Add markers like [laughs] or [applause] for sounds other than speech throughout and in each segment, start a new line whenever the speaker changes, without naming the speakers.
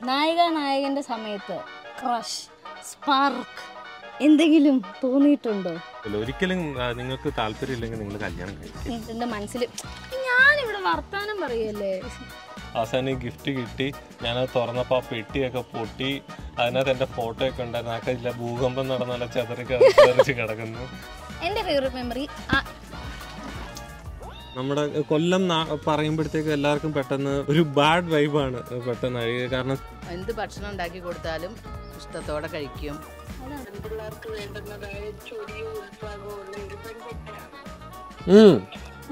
നായിക നായകന്റെ സമയത്ത് ക്രഷ് സ്പാർക്ക് എന്തെങ്കിലും തോന്നിയിട്ടുണ്ടോ?
ഒരിക്കലും നിങ്ങൾക്ക് താല്പര്യമില്ലെങ്കിൽ നിങ്ങൾ കല്യാണം
എന്റെ മനസ്സിൽ ഞാനിവിടെ വർത്താനം പറയല്ലേ?
അവസാനം ഗിഫ്റ്റ് കിട്ടി ഞാനത് തുറന്നപ്പോൾ ആ പെട്ടിയൊക്കെ പൊട്ടി അതിനകത്ത് എന്റെ ഫോട്ടോ ഒക്കെ ഉണ്ടായിരുന്നു. ഇല്ല ഭൂകമ്പം നടന്നല്ല ചെതറി
എന്റെ ഫേവറേറ്റ് മെമ്മറി
നമ്മുടെ കൊല്ലം പറയുമ്പോഴത്തേക്ക് എല്ലാവർക്കും പെട്ടെന്ന് ഒരു ബാഡ് വൈബാണ് പെട്ടെന്ന് കാരണം
എന്ത് ഭക്ഷണം ഉണ്ടാക്കി കൊടുത്താലും ഇഷ്ടത്തോടെ കഴിക്കും.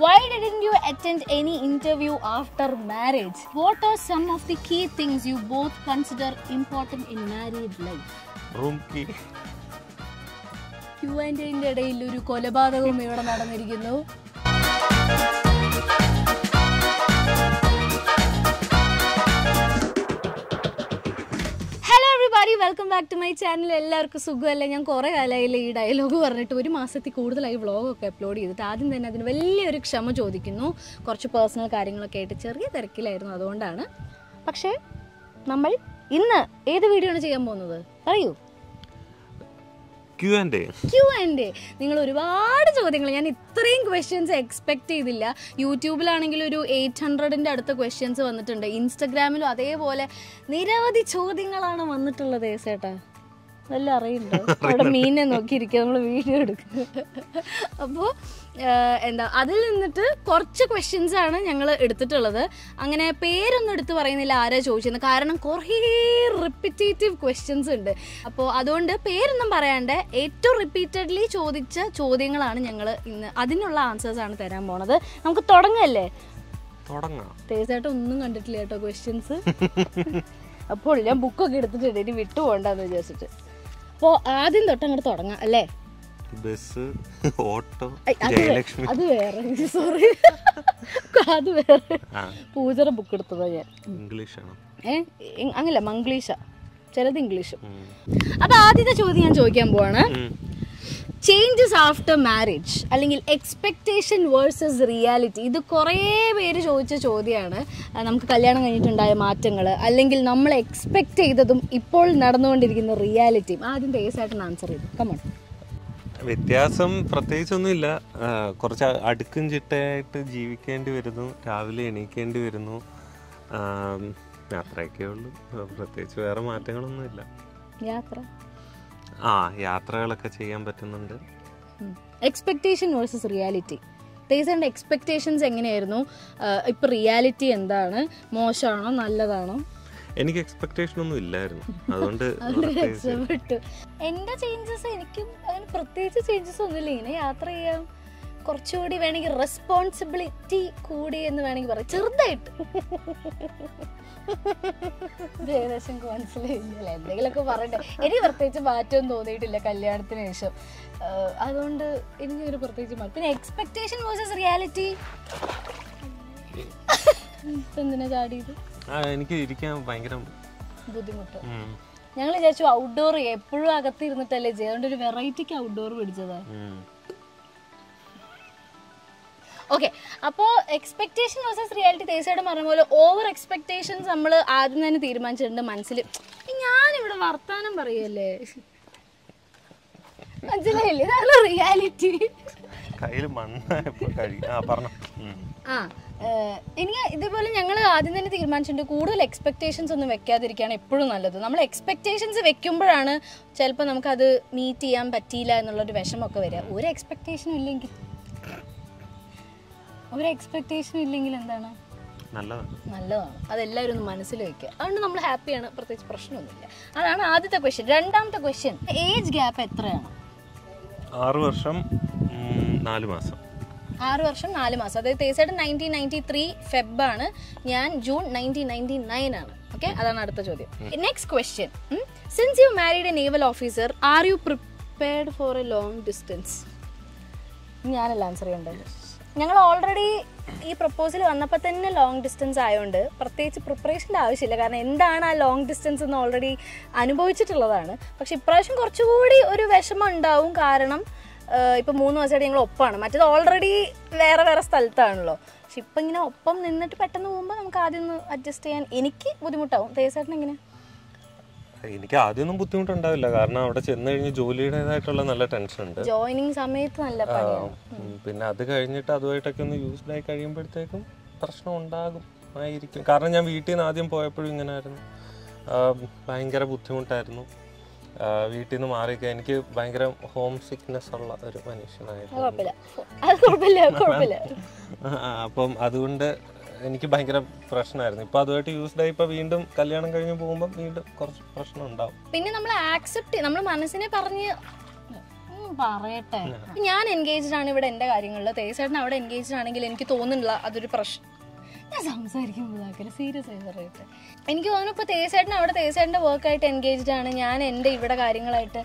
Why didn't you attend any interview after marriage? What are some of the key things you both consider important in married life?
Room key
Q ആൻഡ് ഇടയിൽ ഒരു കൊലപാതകവും ഇവിടെ നടന്നിരിക്കുന്നു. Welcome back to my channel എല്ലാവർക്കും സുഖമല്ലേ? ഞാൻ കുറേ കാലമായില്ല ഈ ഡയലോഗ് പറഞ്ഞിട്ട് ഒരു മാസത്തിൽ കൂടുതലായി വ്ളോഗൊക്കെ അപ്ലോഡ് ചെയ്തിട്ട്. ആദ്യം തന്നെ അതിന് വലിയൊരു ക്ഷമ ചോദിക്കുന്നു. കുറച്ച് പേഴ്സണൽ കാര്യങ്ങളൊക്കെ ആയിട്ട് ചെറിയ തിരക്കിലായിരുന്നു അതുകൊണ്ടാണ്. പക്ഷേ നമ്മൾ ഇന്ന് ഏത് വീഡിയോ ആണ് ചെയ്യാൻ പോകുന്നത്? പറയൂ.
ആൻഡ്
ആൻഡ് നിങ്ങൾ ഒരുപാട് ചോദ്യങ്ങൾ. ഞാൻ ഇത്രയും ക്വസ്റ്റ്യൻസ് എക്സ്പെക്ട് ചെയ്തില്ല. യൂട്യൂബിലാണെങ്കിൽ ഒരു എയ്റ്റ് ഹൺഡ്രഡിന്റെ അടുത്ത ക്വസ്റ്റ്യൻസ് വന്നിട്ടുണ്ട്. ഇൻസ്റ്റഗ്രാമിലും അതേപോലെ നിരവധി ചോദ്യങ്ങളാണ് വന്നിട്ടുള്ളത് ഏസേട്ടാ വല്ല അറിയുണ്ടോ. [laughs] അവിടെ മീനെ നോക്കിയിരിക്കുക നമ്മൾ വീഡിയോ എടുക്കുക. അപ്പോൾ എന്താ അതിൽ നിന്നിട്ട് കുറച്ച് ക്വസ്റ്റ്യൻസ് ആണ് ഞങ്ങൾ എടുത്തിട്ടുള്ളത്. അങ്ങനെ പേരൊന്നും എടുത്ത് പറയുന്നില്ല ആരാ ചോദിച്ചത് കാരണം കുറേ റിപ്പീറ്റേറ്റീവ് ക്വസ്റ്റ്യൻസ് ഉണ്ട്. അപ്പോൾ അതുകൊണ്ട് പേരൊന്നും പറയാണ്ട് ഏറ്റവും റിപ്പീറ്റഡ്ലി ചോദിച്ച ചോദ്യങ്ങളാണ് ഞങ്ങൾ ഇന്ന് അതിനുള്ള ആൻസേഴ്സ് ആണ് തരാൻ പോണത്. നമുക്ക് തുടങ്ങല്ലേ?
തുടങ്ങാം.
തേസായിട്ട് ഒന്നും കണ്ടിട്ടില്ല കേട്ടോ ക്വസ്റ്റ്യൻസ് അപ്പോൾ ഞാൻ ബുക്കൊക്കെ എടുത്തിട്ടുണ്ട് ഇനി വിട്ടു പോകണ്ടെന്ന് വിചാരിച്ചിട്ട്. അപ്പോൾ ആദ്യം തൊട്ട് അങ്ങോട്ട് തുടങ്ങാം അല്ലേ?
ബസ് ഓട്ടോ
അത് വേറെ. സോറി [laughs] അത് വേറെ. പൂജയുടെ ബുക്ക് എടുത്തതാ ഞാൻ.
ഇംഗ്ലീഷാണ്?
ഏ? അങ്ങനെ മംഗ്ലീഷാ. ചിലത് ഇംഗ്ലീഷും. അപ്പൊ ആദ്യത്തെ ചോദ്യം ഞാൻ ചോദിക്കാൻ പോവാണ്. ചേഞ്ചസ് ആഫ്റ്റർ മാരേജ് അല്ലെങ്കിൽ എക്സ്പെക്ടേഷൻ വേഴ്സസ് റിയാലിറ്റി ഇത് കുറേ പേര് ചോദിച്ച ചോദ്യമാണ് നമുക്ക് കല്യാണം കഴിഞ്ഞിട്ടുണ്ടായ മാറ്റങ്ങൾ അല്ലെങ്കിൽ നമ്മൾ എക്സ്പെക്ട് ചെയ്തതും ഇപ്പോൾ നടന്നുകൊണ്ടിരിക്കുന്ന റിയാലിറ്റിയും ആദ്യം ബേസായിട്ട് ആൻസർ ചെയ്തു. കമോൺ
വ്യത്യാസം പ്രത്യേകിച്ചൊന്നുമില്ല. കുറച്ച് അടുക്കും ചിട്ടയായിട്ട് ജീവിക്കേണ്ടി വരുന്നു രാവിലെ എണീക്കേണ്ടി വരുന്നു. അത്രയൊക്കെ ഉള്ളൂ. പ്രത്യേകിച്ച് വേറെ മാറ്റങ്ങളൊന്നുമില്ല.
യാത്ര.
ആ യാത്രകളൊക്കെ ചെയ്യാൻ പറ്റുന്നുണ്ട്.
എക്സ്പെക്ടേഷൻ വേഴ്സസ് റിയാലിറ്റി തേസാന്റെ എക്സ്പെക്ടേഷൻസ് എങ്ങനെയായിരുന്നു? ആ, ഇപ്പൊ റിയാലിറ്റി എന്താണ്? മോശമാണോ? നല്ലതാണോ?
എനിക്ക് എക്സ്പെക്ടേഷൻ ഒന്നും ഇല്ലായിരുന്നു. [laughs] അതുകൊണ്ട്
എന്റെ ചേഞ്ചസ് എനിക്കും അങ്ങനെ പ്രത്യേകിച്ച് ചേഞ്ചസ് ഒന്നുമില്ല. ഇങ്ങനെ യാത്ര ചെയ്യാം. കുറച്ചുകൂടി വേണമെങ്കിൽ റെസ്പോൺസിബിലിറ്റി കൂടി എന്ന് വേണമെങ്കിൽ പറയാം. ചെറുതായിട്ട്. ഇത് ഏകദേശം മനസ്സിലായില്ല എന്തെങ്കിലുമൊക്കെ പറയണ്ടേ? എനിക്ക് പ്രത്യേകിച്ച് മാറ്റമൊന്നും തോന്നിയിട്ടില്ല കല്യാണത്തിന് ശേഷം. അതുകൊണ്ട് എനിക്ക് ഒരു പ്രത്യേകിച്ച് മാറ്റം. പിന്നെ എക്സ്പെക്ടേഷൻ വേഴ്സസ് റിയാലിറ്റി എന്തിനാ ചാടിയത്?
എനിക്ക് ഇരിക്കാൻ ഭയങ്കര
ബുദ്ധിമുട്ട്. ഞങ്ങൾ വിചാരിച്ചു ഔട്ട്ഡോർ എപ്പോഴും അകത്തിരുന്നിട്ടല്ലേ ചെയ്യുക അതുകൊണ്ട് ഒരു വെറൈറ്റിക്ക് ഔട്ട്ഡോർ പിടിച്ചതാ.
ഉം.
ഓക്കെ അപ്പോൾ എക്സ്പെക്ടേഷൻ വേഴ്സസ് റിയാലിറ്റി തേസയുടെ പറഞ്ഞ പോലെ ഓവർ എക്സ്പെക്ടേഷൻസ് നമ്മൾ ആദ്യം തന്നെ തീരുമാനിച്ചിട്ടുണ്ട് മനസ്സിൽ ഞാനിവിടെ വർത്താനം പറയല്ലേ? മനസ്സിലായില്ലേ? ഇതാണ് റിയാലിറ്റി
കയ്യിൽ പറഞ്ഞു.
ആ എനിക്ക് ഇതുപോലെ ഞങ്ങൾ ആദ്യം തന്നെ തീരുമാനിച്ചിട്ടുണ്ട് കൂടുതൽ എക്സ്പെക്ടേഷൻസ് ഒന്നും വെക്കാതിരിക്കുകയാണ് എപ്പോഴും നല്ലത്. നമ്മൾ എക്സ്പെക്ടേഷൻസ് വെക്കുമ്പോഴാണ് ചിലപ്പോൾ നമുക്കത് മീറ്റ് ചെയ്യാൻ പറ്റിയില്ല എന്നുള്ളൊരു വിഷമമൊക്കെ വരിക. ഒരു എക്സ്പെക്ടേഷനും ഇല്ലെങ്കിൽ ഒരു എക്സ്പെക്ടേഷൻ ഇല്ലെങ്കിൽ എന്താണ്?
നല്ലതാണ്
നല്ലതാണ്. അതെല്ലാവരും ഒന്ന് മനസ്സിൽ വെക്കുക. അതുകൊണ്ട് നമ്മൾ ഹാപ്പിയാണ് പ്രത്യേകിച്ച് പ്രശ്നമൊന്നുമില്ല. അതാണ് ആദ്യത്തെ ക്വസ്റ്റ്യൻ രണ്ടാമത്തെ ക്വസ്റ്റ്യൻ ഏജ് ഗ്യാപ്പ് എത്രയാണ്?
ആറ് വർഷം നാല് മാസം.
ആറ് വർഷം നാല് മാസം. അതായത് തേസയുടെ നയന്റീൻ നയന്റി ത്രീ ഫെബാണ് ഞാൻ ജൂൺ നയന്റീൻ നയന്റി നയൻ ആണ്. ഓക്കെ അതാണ് അടുത്ത ചോദ്യം. Next question since you married a naval officer are you prepared for a long distance ഞാനല്ല ആൻസർ ചെയ്യേണ്ടത്. ഞങ്ങൾ ഓൾറെഡി ഈ പ്രപ്പോസൽ വന്നപ്പോൾ തന്നെ ലോങ് ഡിസ്റ്റൻസ് ആയതുകൊണ്ട് പ്രത്യേകിച്ച് പ്രിപ്പറേഷന്റെ ആവശ്യമില്ല. കാരണം എന്താണ് ആ ലോങ് ഡിസ്റ്റൻസ് എന്ന് ഓൾറെഡി അനുഭവിച്ചിട്ടുള്ളതാണ്. പക്ഷെ ഇപ്രാവശ്യം കുറച്ചുകൂടി ഒരു വിഷമം ഉണ്ടാവും. കാരണം ഇപ്പം മൂന്ന് ദിവസമായിട്ട് ഞങ്ങൾ ഒപ്പമാണ് മറ്റേത് ഓൾറെഡി വേറെ വേറെ സ്ഥലത്താണല്ലോ. പക്ഷെ ഇപ്പം ഇങ്ങനെ ഒപ്പം നിന്നിട്ട് പെട്ടെന്ന് പോകുമ്പോൾ നമുക്ക് ആദ്യം ഒന്ന് അഡ്ജസ്റ്റ് ചെയ്യാൻ എനിക്ക് ബുദ്ധിമുട്ടാവും. തേസാട്ടിന് എങ്ങനെ
എനിക്ക് ആദ്യമൊന്നും ബുദ്ധിമുട്ടുണ്ടാവില്ല. കാരണം അവിടെ ചെന്ന് കഴിഞ്ഞ് ജോലിയുടേതായിട്ടുള്ള നല്ല ടെൻഷൻ ഉണ്ട്.
ജോയിനിങ് സമയത്ത് നല്ല
പിന്നെ അത് കഴിഞ്ഞിട്ട് അതുമായിട്ടൊക്കെ ഒന്ന് യൂസ്ഡ് ആയി കഴിയുമ്പോഴത്തേക്കും പ്രശ്നം ഉണ്ടാകും ആയിരിക്കും. കാരണം ഞാൻ വീട്ടിൽ നിന്ന് ആദ്യം പോയപ്പോഴും ഇങ്ങനെ ആയിരുന്നു ഭയങ്കര ബുദ്ധിമുട്ടായിരുന്നു. വീട്ടിൽ നിന്ന് മാറിയൊക്കെ എനിക്ക് ഭയങ്കര ഹോം സിക്നെസ് ഉള്ള ഒരു മനുഷ്യനായിരുന്നു. അപ്പം അതുകൊണ്ട് എനിക്ക് ഭയങ്കര പ്രശ്നമായിരുന്നു. ഇപ്പൊ അതുമായിട്ട് യൂസ്ഡ് ആയി ഇപ്പൊ വീണ്ടും കല്യാണം കഴിഞ്ഞ് പോകുമ്പോൾ വീണ്ടും കുറച്ച് പ്രശ്നം ഉണ്ടാവും.
പിന്നെ നമ്മൾ ആക്സെപ്റ്റ് നമ്മൾ മനസ്സിനെ പറഞ്ഞ് പറയട്ടെ. ഞാൻ എൻഗേജ്ഡ് ആണ് ഇവിടെ എന്റെ കാര്യങ്ങളിൽ തേച്ചേട്ടൻ അവിടെ എൻഗേജ്ഡ് ആണെങ്കിൽ എനിക്ക് തോന്നുന്നില്ല അതൊരു പ്രശ്നം. ഞാൻ സംസാരിക്കുമ്പോഴാക്കൽ സീരിയസ് ആയി പറയട്ടെ. എനിക്ക് തോന്നുന്നു ഇപ്പൊ തേച്ചേട്ടൻ അവിടെ തേച്ചേട്ടന്റെ വർക്കായിട്ട് എൻഗേജ്ഡ് ആണ്. ഞാൻ എന്റെ ഇവിടെ കാര്യങ്ങളായിട്ട്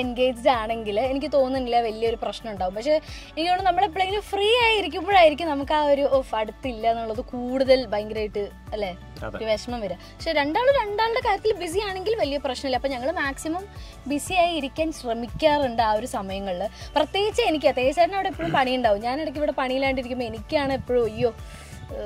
എൻഗേജ്ഡ് ആണെങ്കിൽ എനിക്ക് തോന്നുന്നില്ല വലിയൊരു പ്രശ്നം ഉണ്ടാവും. പക്ഷേ എനിക്ക് തോന്നുന്നു നമ്മളെപ്പോഴെങ്കിലും ഫ്രീ ആയിരിക്കുമ്പോഴായിരിക്കും നമുക്ക് ആ ഒരു ഓഫ് അടുത്തില്ല എന്നുള്ളത് കൂടുതൽ ഭയങ്കരമായിട്ട് അല്ലേ? ഒരു വിഷമം വരിക. പക്ഷെ രണ്ടാളും രണ്ടാളുടെ കാര്യത്തിൽ ബിസി ആണെങ്കിൽ വലിയ പ്രശ്നമില്ല. അപ്പം ഞങ്ങൾ മാക്സിമം ബിസി ആയി ഇരിക്കാൻ ശ്രമിക്കാറുണ്ട് ആ ഒരു സമയങ്ങളിൽ. പ്രത്യേകിച്ച് എനിക്ക് തേച്ചേട്ടൻ അവിടെ എപ്പോഴും പണിയുണ്ടാവും. ഞാൻ ഇടയ്ക്ക് ഇവിടെ പണിയില്ലാണ്ടിരിക്കുമ്പോൾ എനിക്കാണ് എപ്പോഴും അയ്യോ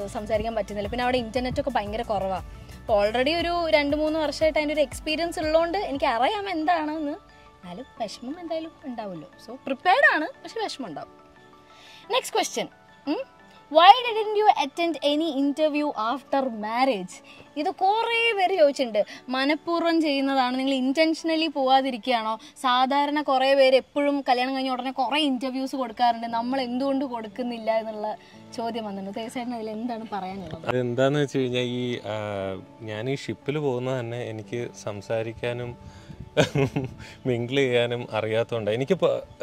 സംസാരിക്കാൻ പറ്റുന്നില്ല. പിന്നെ അവിടെ ഇന്റർനെറ്റ് ഒക്കെ ഭയങ്കര കുറവാണ് അപ്പോൾ ഓൾറെഡി ഒരു രണ്ട് മൂന്ന് വർഷമായിട്ട് അതിന്റെ ഒരു എക്സ്പീരിയൻസ് ഉള്ളതുകൊണ്ട് എനിക്ക് അറിയാം എന്താണെന്ന്. എന്നാലും വിഷമം എന്തായാലും ഉണ്ടാവുമല്ലോ. സോ പ്രിപ്പയർഡ് ആണ് പക്ഷെ വിഷമം ഉണ്ടാവും. Next question why didn't you attend any interview after marriage ഇത് കുറേ പേര് ചോദിച്ചിട്ടുണ്ട്. മനഃപൂർവം ചെയ്യുന്നതാണ്. നിങ്ങൾ ഇന്റൻഷനലി പോവാതിരിക്കുകയാണോ? സാധാരണ കുറേ പേര് എപ്പോഴും കല്യാണം കഴിഞ്ഞ ഉടനെ കുറേ ഇന്റർവ്യൂസ് കൊടുക്കാറുണ്ട്. നമ്മൾ എന്തുകൊണ്ട് കൊടുക്കുന്നില്ല എന്നുള്ള ചോദ്യം വന്നിട്ടുണ്ട്. തീർച്ചയായിട്ടും അതിൽ എന്താണ് പറയാനുള്ളത്?
അതെന്താണെന്ന് വെച്ച് കഴിഞ്ഞാൽ ഈ ഞാൻ ഈ ഷിപ്പിൽ പോകുന്നത് തന്നെ എനിക്ക് സംസാരിക്കാനും മിങ്കിൾ ചെയ്യാനും അറിയാത്തതുകൊണ്ട് എനിക്ക്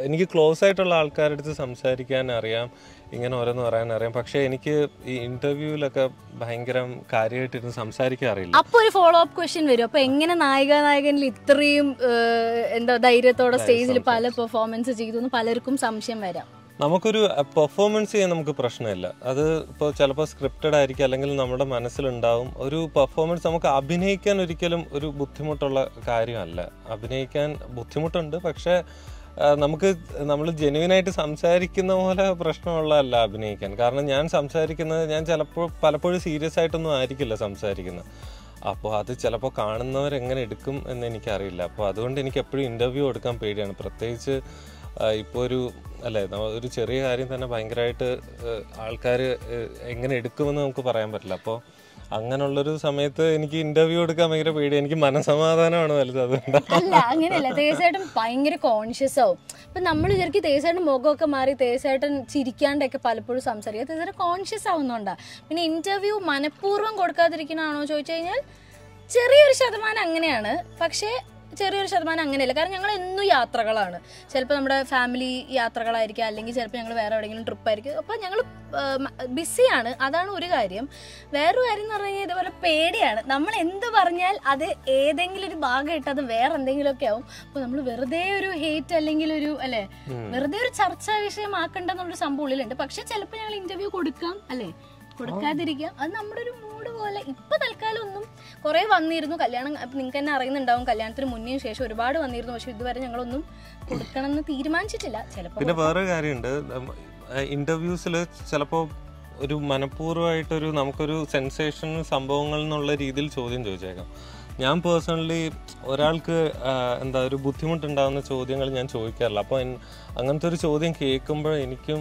എനിക്ക് ക്ലോസ് ആയിട്ടുള്ള ആൾക്കാരുടെ അടുത്ത് സംസാരിക്കാൻ അറിയാം ഇങ്ങനെ ഓരോന്ന് പറയാൻ അറിയാം. പക്ഷേ എനിക്ക് ഈ ഇന്റർവ്യൂവിലൊക്കെ ഭയങ്കര കാര്യമായിട്ടിരുന്ന് സംസാരിക്കാൻ അറിയില്ല.
അപ്പൊ ഒരു ഫോളോ അപ്പ് ക്വസ്റ്റ്യൻ വരും. അപ്പൊ എങ്ങനെ നായിക നായകനിൽ ഇത്രയും എന്താ ധൈര്യത്തോടെ സ്റ്റേജിൽ പല പെർഫോമൻസ് ചെയ്തു എന്ന് പലർക്കും സംശയം വരാം.
നമുക്കൊരു പെർഫോമൻസ് ചെയ്യാൻ നമുക്ക് പ്രശ്നമില്ല. അത് ഇപ്പോൾ ചിലപ്പോൾ സ്ക്രിപ്റ്റഡ് ആയിരിക്കും അല്ലെങ്കിൽ നമ്മുടെ മനസ്സിലുണ്ടാവും. ഒരു പെർഫോമൻസ് നമുക്ക് അഭിനയിക്കാൻ ഒരിക്കലും ഒരു ബുദ്ധിമുട്ടുള്ള കാര്യമല്ല. അഭിനയിക്കാൻ ബുദ്ധിമുട്ടുണ്ട് പക്ഷേ നമുക്ക് നമ്മൾ ജെനുവിനായിട്ട് സംസാരിക്കുന്ന പോലെ പ്രശ്നമുള്ളതല്ല അഭിനയിക്കാൻ. കാരണം ഞാൻ സംസാരിക്കുന്നത് ഞാൻ ചിലപ്പോൾ പലപ്പോഴും സീരിയസ് ആയിട്ടൊന്നും ആയിരിക്കില്ല സംസാരിക്കുന്നത്. അപ്പോൾ അത് ചിലപ്പോൾ കാണുന്നവരെങ്ങനെ എടുക്കും എന്ന് എനിക്കറിയില്ല. അപ്പോൾ അതുകൊണ്ട് എനിക്ക് എപ്പോഴും ഇന്റർവ്യൂ എടുക്കാൻ പേടിയാണ്. പ്രത്യേകിച്ച് ഇപ്പോൾ ഒരു അല്ലേ ഒരു ചെറിയ കാര്യം തന്നെ ഭയങ്കരമായിട്ട് ആൾക്കാർ എങ്ങനെ എടുക്കുമെന്ന് നമുക്ക് പറയാൻ പറ്റില്ല. അപ്പോൾ അങ്ങനെയുള്ളൊരു സമയത്ത് എനിക്ക് ഇന്റർവ്യൂ എടുക്കാൻ ഭയങ്കര പേടി. എനിക്ക് മനസമാധാനമാണ് വലുത് അതുകൊണ്ട്.
അല്ല അങ്ങനെയല്ല. തേസായിട്ടും ഭയങ്കര കോൺഷ്യസ് ആവും. ഇപ്പൊ നമ്മൾ വിചാരിക്കും തേസേട്ടൻ മുഖമൊക്കെ മാറി തേസേട്ടൻ ചിരിക്കാണ്ടൊക്കെ പലപ്പോഴും സംസാരിക്കുക തേസായിട്ട് കോൺഷ്യസ് ആവുന്നുണ്ടാ. പിന്നെ ഇന്റർവ്യൂ മനഃപൂർവം കൊടുക്കാതിരിക്കണാണോ ചോദിച്ചു കഴിഞ്ഞാൽ ചെറിയൊരു ശതമാനം അങ്ങനെയാണ്. പക്ഷേ ചെറിയൊരു ശതമാനം അങ്ങനെയല്ല. കാരണം ഞങ്ങൾ എന്നും യാത്രകളാണ്. ചിലപ്പോൾ നമ്മുടെ ഫാമിലി യാത്രകളായിരിക്കും. അല്ലെങ്കിൽ ചിലപ്പോൾ ഞങ്ങൾ വേറെ എവിടെയെങ്കിലും ട്രിപ്പ് ആയിരിക്കും. അപ്പോൾ ഞങ്ങൾ ബിസിയാണ് അതാണ് ഒരു കാര്യം. വേറൊരു കാര്യം എന്ന് പറഞ്ഞു കഴിഞ്ഞാൽ ഇതുപോലെ പേടിയാണ്. നമ്മൾ എന്ത് പറഞ്ഞാൽ അത് ഏതെങ്കിലും ഒരു ഭാഗം ഭാഗമായിട്ട് അത് വേറെ എന്തെങ്കിലുമൊക്കെ ആവും. അപ്പോൾ നമ്മൾ വെറുതെ ഒരു ഹേറ്റ് അല്ലെങ്കിൽ ഒരു അല്ലേ? വെറുതെ ഒരു ചർച്ചാ വിഷയമാക്കണ്ടെന്നുള്ളൊരു സംഭവം ഉള്ളിലുണ്ട്. പക്ഷെ ചിലപ്പോൾ ഞങ്ങൾ ഇന്റർവ്യൂ കൊടുക്കാം അല്ലേ? കൊടുക്കാതിരിക്കാം. അത് നമ്മുടെ ഒരു പോലെ ഇപ്പൊ തൽക്കാലം ഒന്നും കുറെ വന്നിരുന്നു. കല്യാണം നിങ്ങൾക്ക് തന്നെ അറിയുന്നുണ്ടാവും. കല്യാണത്തിന് മുന്നേയും ശേഷം ഒരുപാട് വന്നിരുന്നു. പക്ഷെ ഇതുവരെ ഞങ്ങളൊന്നും കൊടുക്കണം എന്ന് തീരുമാനിച്ചിട്ടില്ല. ചിലപ്പോൾ
പിന്നെ വേറെ കാര്യമുണ്ട്. ഇന്റർവ്യൂസിൽ ചിലപ്പോ ഒരു മനഃപൂർവമായിട്ടൊരു നമുക്കൊരു സെൻസേഷൻ സംഭവങ്ങൾ എന്നുള്ള രീതിയിൽ ചോദ്യം ചോദിച്ചേക്കാം. ഞാൻ പേഴ്സണലി ഒരാൾക്ക് എന്താ ഒരു ബുദ്ധിമുട്ടുണ്ടാകുന്ന ചോദ്യങ്ങൾ ഞാൻ ചോദിക്കാറില്ല. അപ്പോൾ അങ്ങനത്തെ ഒരു ചോദ്യം കേൾക്കുമ്പോൾ എനിക്കും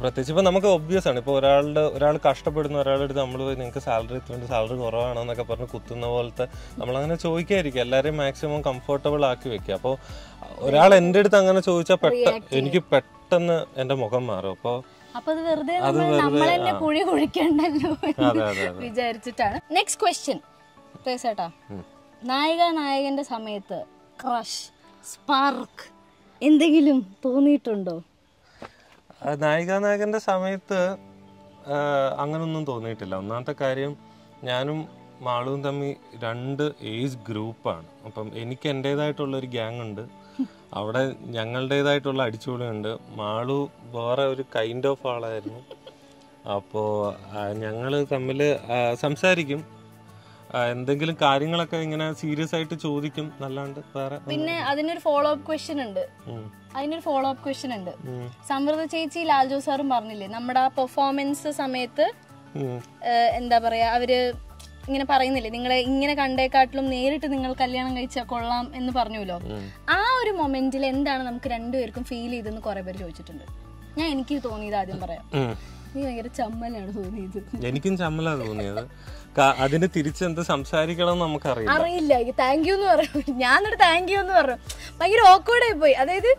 പ്രത്യേകിച്ച് ഇപ്പോൾ നമുക്ക് ഒബ്വിയസ് ആണ്. ഇപ്പോൾ ഒരാളുടെ ഒരാൾ കഷ്ടപ്പെടുന്ന ഒരാളുടെ നമ്മൾ പോയി നിങ്ങൾക്ക് സാലറി ഇത്രയുണ്ട് സാലറി കുറവാണെന്നൊക്കെ പറഞ്ഞ് കുത്തുന്ന പോലത്തെ നമ്മളങ്ങനെ ചോദിക്കായിരിക്കും. എല്ലാവരെയും മാക്സിമം കംഫർട്ടബിൾ ആക്കി വെക്കുക. അപ്പോൾ ഒരാൾ എന്റെ അടുത്ത് അങ്ങനെ ചോദിച്ചാൽ പെട്ട എനിക്ക് പെട്ടെന്ന് എന്റെ മുഖം മാറും. അപ്പോൾ
അത് വെറുതെ നമ്മൾ തന്നെ കുഴി കുഴിക്കണ്ടല്ലോ വിചാരിച്ചിട്ടാണ്. നെക്സ്റ്റ് ക്വസ്റ്റ്യൻ ചേട്ടാ. നായിക നായകന്റെ സമയത്ത് ക്രഷ് സ്പാർക്ക് എന്തെങ്കിലും തോന്നിയിട്ടുണ്ടോ?
നായികാനായകന്റെ സമയത്ത് അങ്ങനൊന്നും തോന്നിയിട്ടില്ല. ഒന്നാമത്തെ കാര്യം ഞാനും മാളുവും തമ്മിൽ രണ്ട് ഏജ് ഗ്രൂപ്പാണ്. അപ്പം എനിക്ക് എന്റെതായിട്ടുള്ള ഒരു ഗ്യാങ് ഉണ്ട്. അവിടെ ഞങ്ങളുടേതായിട്ടുള്ള അടിച്ചുപൊളിയുണ്ട്. മാളു വേറെ ഒരു കൈൻഡ് ഓഫ് ആളായിരുന്നു. അപ്പോൾ ഞങ്ങൾ തമ്മിൽ സംസാരിക്കും. എന്തെങ്കിലും കാര്യങ്ങളൊക്കെ ഇങ്ങനെ സീരിയസ് ആയിട്ട് ചോദിക്കും. നല്ലാണ്ട് വേറെ
പിന്നെ അതിനൊരു ഫോളോ അപ്പ് ക്വസ്റ്റ്യൻ ഉണ്ട് അതിനൊരു ഫോളോ അപ്പ് ക്വസ്റ്റ്യൻ ഉണ്ട് സമൃദ്ധ ചേച്ചി ലാൽജോ സാറും പറഞ്ഞില്ലേ നമ്മുടെ ആ പെർഫോമൻസ് സമയത്ത് എന്താ പറയാ അവർ ഇങ്ങനെ പറയുന്നില്ലേ നിങ്ങളെ ഇങ്ങനെ കണ്ടേക്കാട്ടിലും നേരിട്ട് നിങ്ങൾ കല്യാണം കഴിച്ചാൽ കൊള്ളാം എന്ന് പറഞ്ഞല്ലോ ആ ഒരു മൊമെന്റിൽ എന്താണ് നമുക്ക് രണ്ടുപേർക്കും ഫീൽ ചെയ്തെന്ന് കുറെ പേര് ചോദിച്ചിട്ടുണ്ട്. ഞാൻ എനിക്ക് തോന്നിയത് ആദ്യം പറയാം. നീ ഭയങ്കര ചമ്മലാണ് തോന്നിയത്.
എനിക്കും ചമ്മലാണ് തോന്നിയത്. അതിന് തിരിച്ചെന്ത് സംസാരിക്കണം നമുക്കറിയാം
അറിയില്ല. താങ്ക് യു എന്ന് പറഞ്ഞു ഞാൻ എന്നിട്ട് താങ്ക് യു എന്ന് പറഞ്ഞു ഭയങ്കര ഓക്കോടെ പോയി അതായത്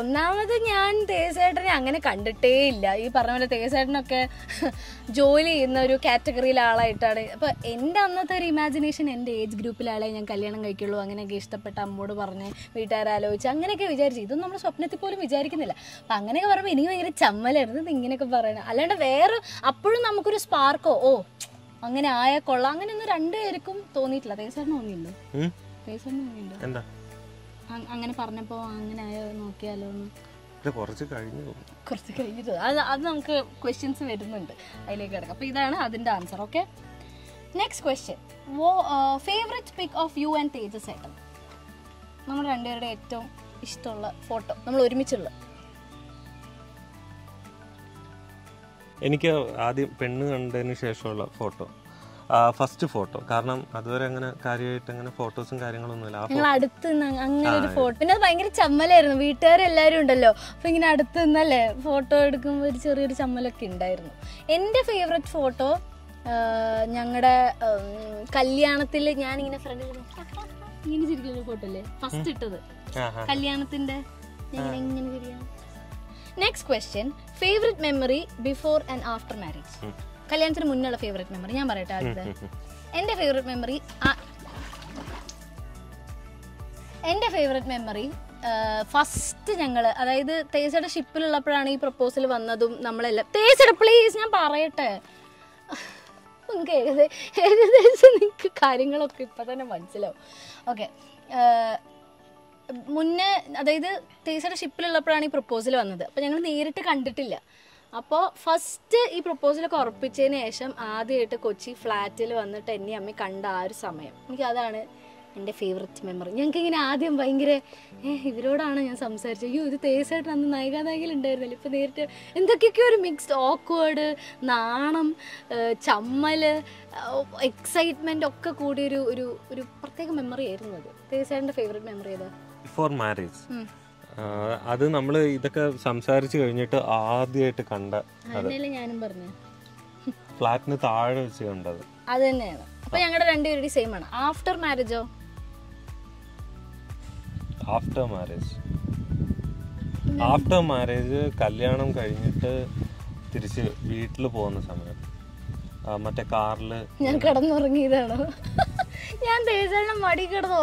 ഒന്നാമത് ഞാൻ തേസേട്ടനെ അങ്ങനെ കണ്ടിട്ടേ ഇല്ല. ഈ പറഞ്ഞ പോലെ തേസേട്ടനൊക്കെ [laughs] ജോലി ചെയ്യുന്ന ഒരു കാറ്റഗറിയിലെ ആളായിട്ടാണ്. അപ്പൊ എന്റെ അന്നത്തെ ഒരു ഇമാജിനേഷൻ എന്റെ ഏജ് ഗ്രൂപ്പിലെ ആളെ ഞാൻ കല്യാണം കഴിക്കുള്ളൂ. അങ്ങനെയൊക്കെ ഇഷ്ടപ്പെട്ട അമ്മോട് പറഞ്ഞ് വീട്ടുകാരാലോചിച്ച് അങ്ങനെയൊക്കെ വിചാരിച്ചു. ഇതൊന്നും നമ്മൾ സ്വപ്നത്തിൽ പോലും വിചാരിക്കുന്നില്ല. അപ്പൊ അങ്ങനെയൊക്കെ പറയുമ്പോൾ എനിക്ക് ഭയങ്കര ചമ്മലായിരുന്നു ഇങ്ങനെയൊക്കെ പറയണം. അല്ലാണ്ട് വേറെ അപ്പോഴും നമുക്കൊരു സ്പാർക്കോ ഓ അങ്ങനെ ആയ കൊള്ളാം. അങ്ങനെ ഒന്നും രണ്ടുപേർക്കും തോന്നിയിട്ടില്ല. തേസേട്ടന്
തോന്നിയില്ലോ?
തേസേട്ടന്
എന്താ?
അങ്ങനെ പറഞ്ഞപ്പോ അങ്ങനെ ആയോ നോക്കിയാലോ
കുറച്ച് കഴിഞ്ഞു
കുറച്ച് കഴിഞ്ഞിട്ട് അത് അത് നമുക്ക് ക്വസ്റ്റ്യൻസ് വരുന്നുണ്ട് അതിലേക്ക് കിടക്കാം. അപ്പോൾ ഇതാണ് അതിന്റെ answer okay next question favourite pic of you and Tejas ഏട്ടൻ നമ്മൾ രണ്ടുപേരുടെ ഏറ്റവും ഇഷ്ടമുള്ള ഫോട്ടോ നമ്മൾ ഒരുമിച്ചുള്ള.
എനിക്ക് ആദ്യം പെണ്ണ് കണ്ടതിന് ശേഷമുള്ള ഫോട്ടോ. ഫസ്റ്റ് ഫോട്ടോ കാരണം അതുവരെ അങ്ങനെ കാര്യമായിട്ട് അങ്ങനെ ഫോട്ടോസും കാര്യങ്ങളൊന്നുമില്ല. ഇല്ല
ഞങ്ങൾ അടുത്ത് അങ്ങനെ ഒരു ഫോട്ടോ പിന്നെ അത് ഭയങ്കര ചമ്മലായിരുന്നു. വീട്ടുകാരെല്ലാവരും ഉണ്ടല്ലോ. അപ്പൊ ഇങ്ങനെ അടുത്ത് നിന്നല്ലേ ഫോട്ടോ എടുക്കുമ്പോൾ ഒരു ചെറിയൊരു ചമ്മലൊക്കെ ഉണ്ടായിരുന്നു. എന്റെ ഫേവററ്റ് ഫോട്ടോ ഞങ്ങളുടെ കല്യാണത്തിൽ ഞാനിങ്ങനെ ഫ്രണ്ട് ഇങ്ങനെ ചിരിക്കുന്ന ഫോട്ടോ അല്ലേ? ഫസ്റ്റ് ഇട്ടത്. കല്യാണത്തിന്റെ ഞാൻ ഇങ്ങനെ ചിരിക്കാം next question favourite memory before and after marriage കല്യാണത്തിന് മുന്നുള്ള ഫേവററ്റ് മെമ്മറി ഞാൻ പറയട്ടെ അടുത്ത് എന്റെ ഫേവററ്റ് മെമ്മറി എന്റെ ഫേവററ്റ് മെമ്മറി ഫസ്റ്റ് ഞങ്ങൾ അതായത് തേസയുടെ ഷിപ്പിലുള്ളപ്പോഴാണ് ഈ പ്രപ്പോസൽ വന്നതും നമ്മളെല്ലാം. തേസയുടെ പ്ലീസ് ഞാൻ പറയട്ടെ. ഏകദേശം ഏകദേശം നിങ്ങൾക്ക് കാര്യങ്ങളൊക്കെ ഇപ്പം തന്നെ മനസ്സിലാവും. ഓക്കെ മുന്നേ അതായത് തേസയുടെ ഷിപ്പിലുള്ളപ്പോഴാണ് ഈ പ്രപ്പോസൽ വന്നത്. അപ്പോൾ ഞങ്ങൾ നേരിട്ട് കണ്ടിട്ടില്ല. അപ്പോൾ ഫസ്റ്റ് ഈ പ്രപ്പോസലൊക്കെ ഉറപ്പിച്ചതിന് ശേഷം ആദ്യമായിട്ട് കൊച്ചി ഫ്ലാറ്റിൽ വന്നിട്ട് എന്നെ അമ്മ കണ്ട ആ ഒരു സമയം. എനിക്ക് അതാണ് എന്റെ ഫേവററ്റ് മെമ്മറി ഞങ്ങൾക്ക് ഇങ്ങനെ ആദ്യം ഭയങ്കര ഇവരോടാണ് ഞാൻ സംസാരിച്ചത്. അയ്യോ ഇത് തേസായിട്ട് അന്ന് നായികാനായകയിൽ ഉണ്ടായിരുന്നില്ല? ഇപ്പം നേരിട്ട് എന്തൊക്കെയൊക്കെ ഒരു മിക്സ്ഡ് ഓക്വേഡ് നാണം ചമ്മൽ എക്സൈറ്റ്മെന്റ് ഒക്കെ കൂടിയൊരു ഒരു ഒരു പ്രത്യേക മെമ്മറി ആയിരുന്നു അത്. തേസായിട്ട് ഫേവററ്റ് മെമ്മറി ഏതാ?
Before marriage. അത് നമ്മൾ ഇതൊക്കെ സംസാരിച്ചു കഴിഞ്ഞിട്ട് ആദ്യമായിട്ട് കണ്ട
ഞാനും പറഞ്ഞു?
ഫ്ലാറ്റിന് താഴെ വെച്ച് കണ്ടത്.
അത് തന്നെയാണ് അപ്പൊ ഞങ്ങളുടെ രണ്ടുപേരുടെ സെയിം ആണ്. ആഫ്റ്റർ മാരേജോ
ആഫ്റ്റർ മാരേജ് ആഫ്റ്റർ മാരേജ് കല്യാണം കഴിഞ്ഞിട്ട് തിരിച്ച് വീട്ടിൽ പോകുന്ന സമയം. മറ്റേ കാറിൽ
ഞാൻ കിടന്നുറങ്ങിയതാണോ? ഞാൻ തേജാണ് മടി കിടന്ന്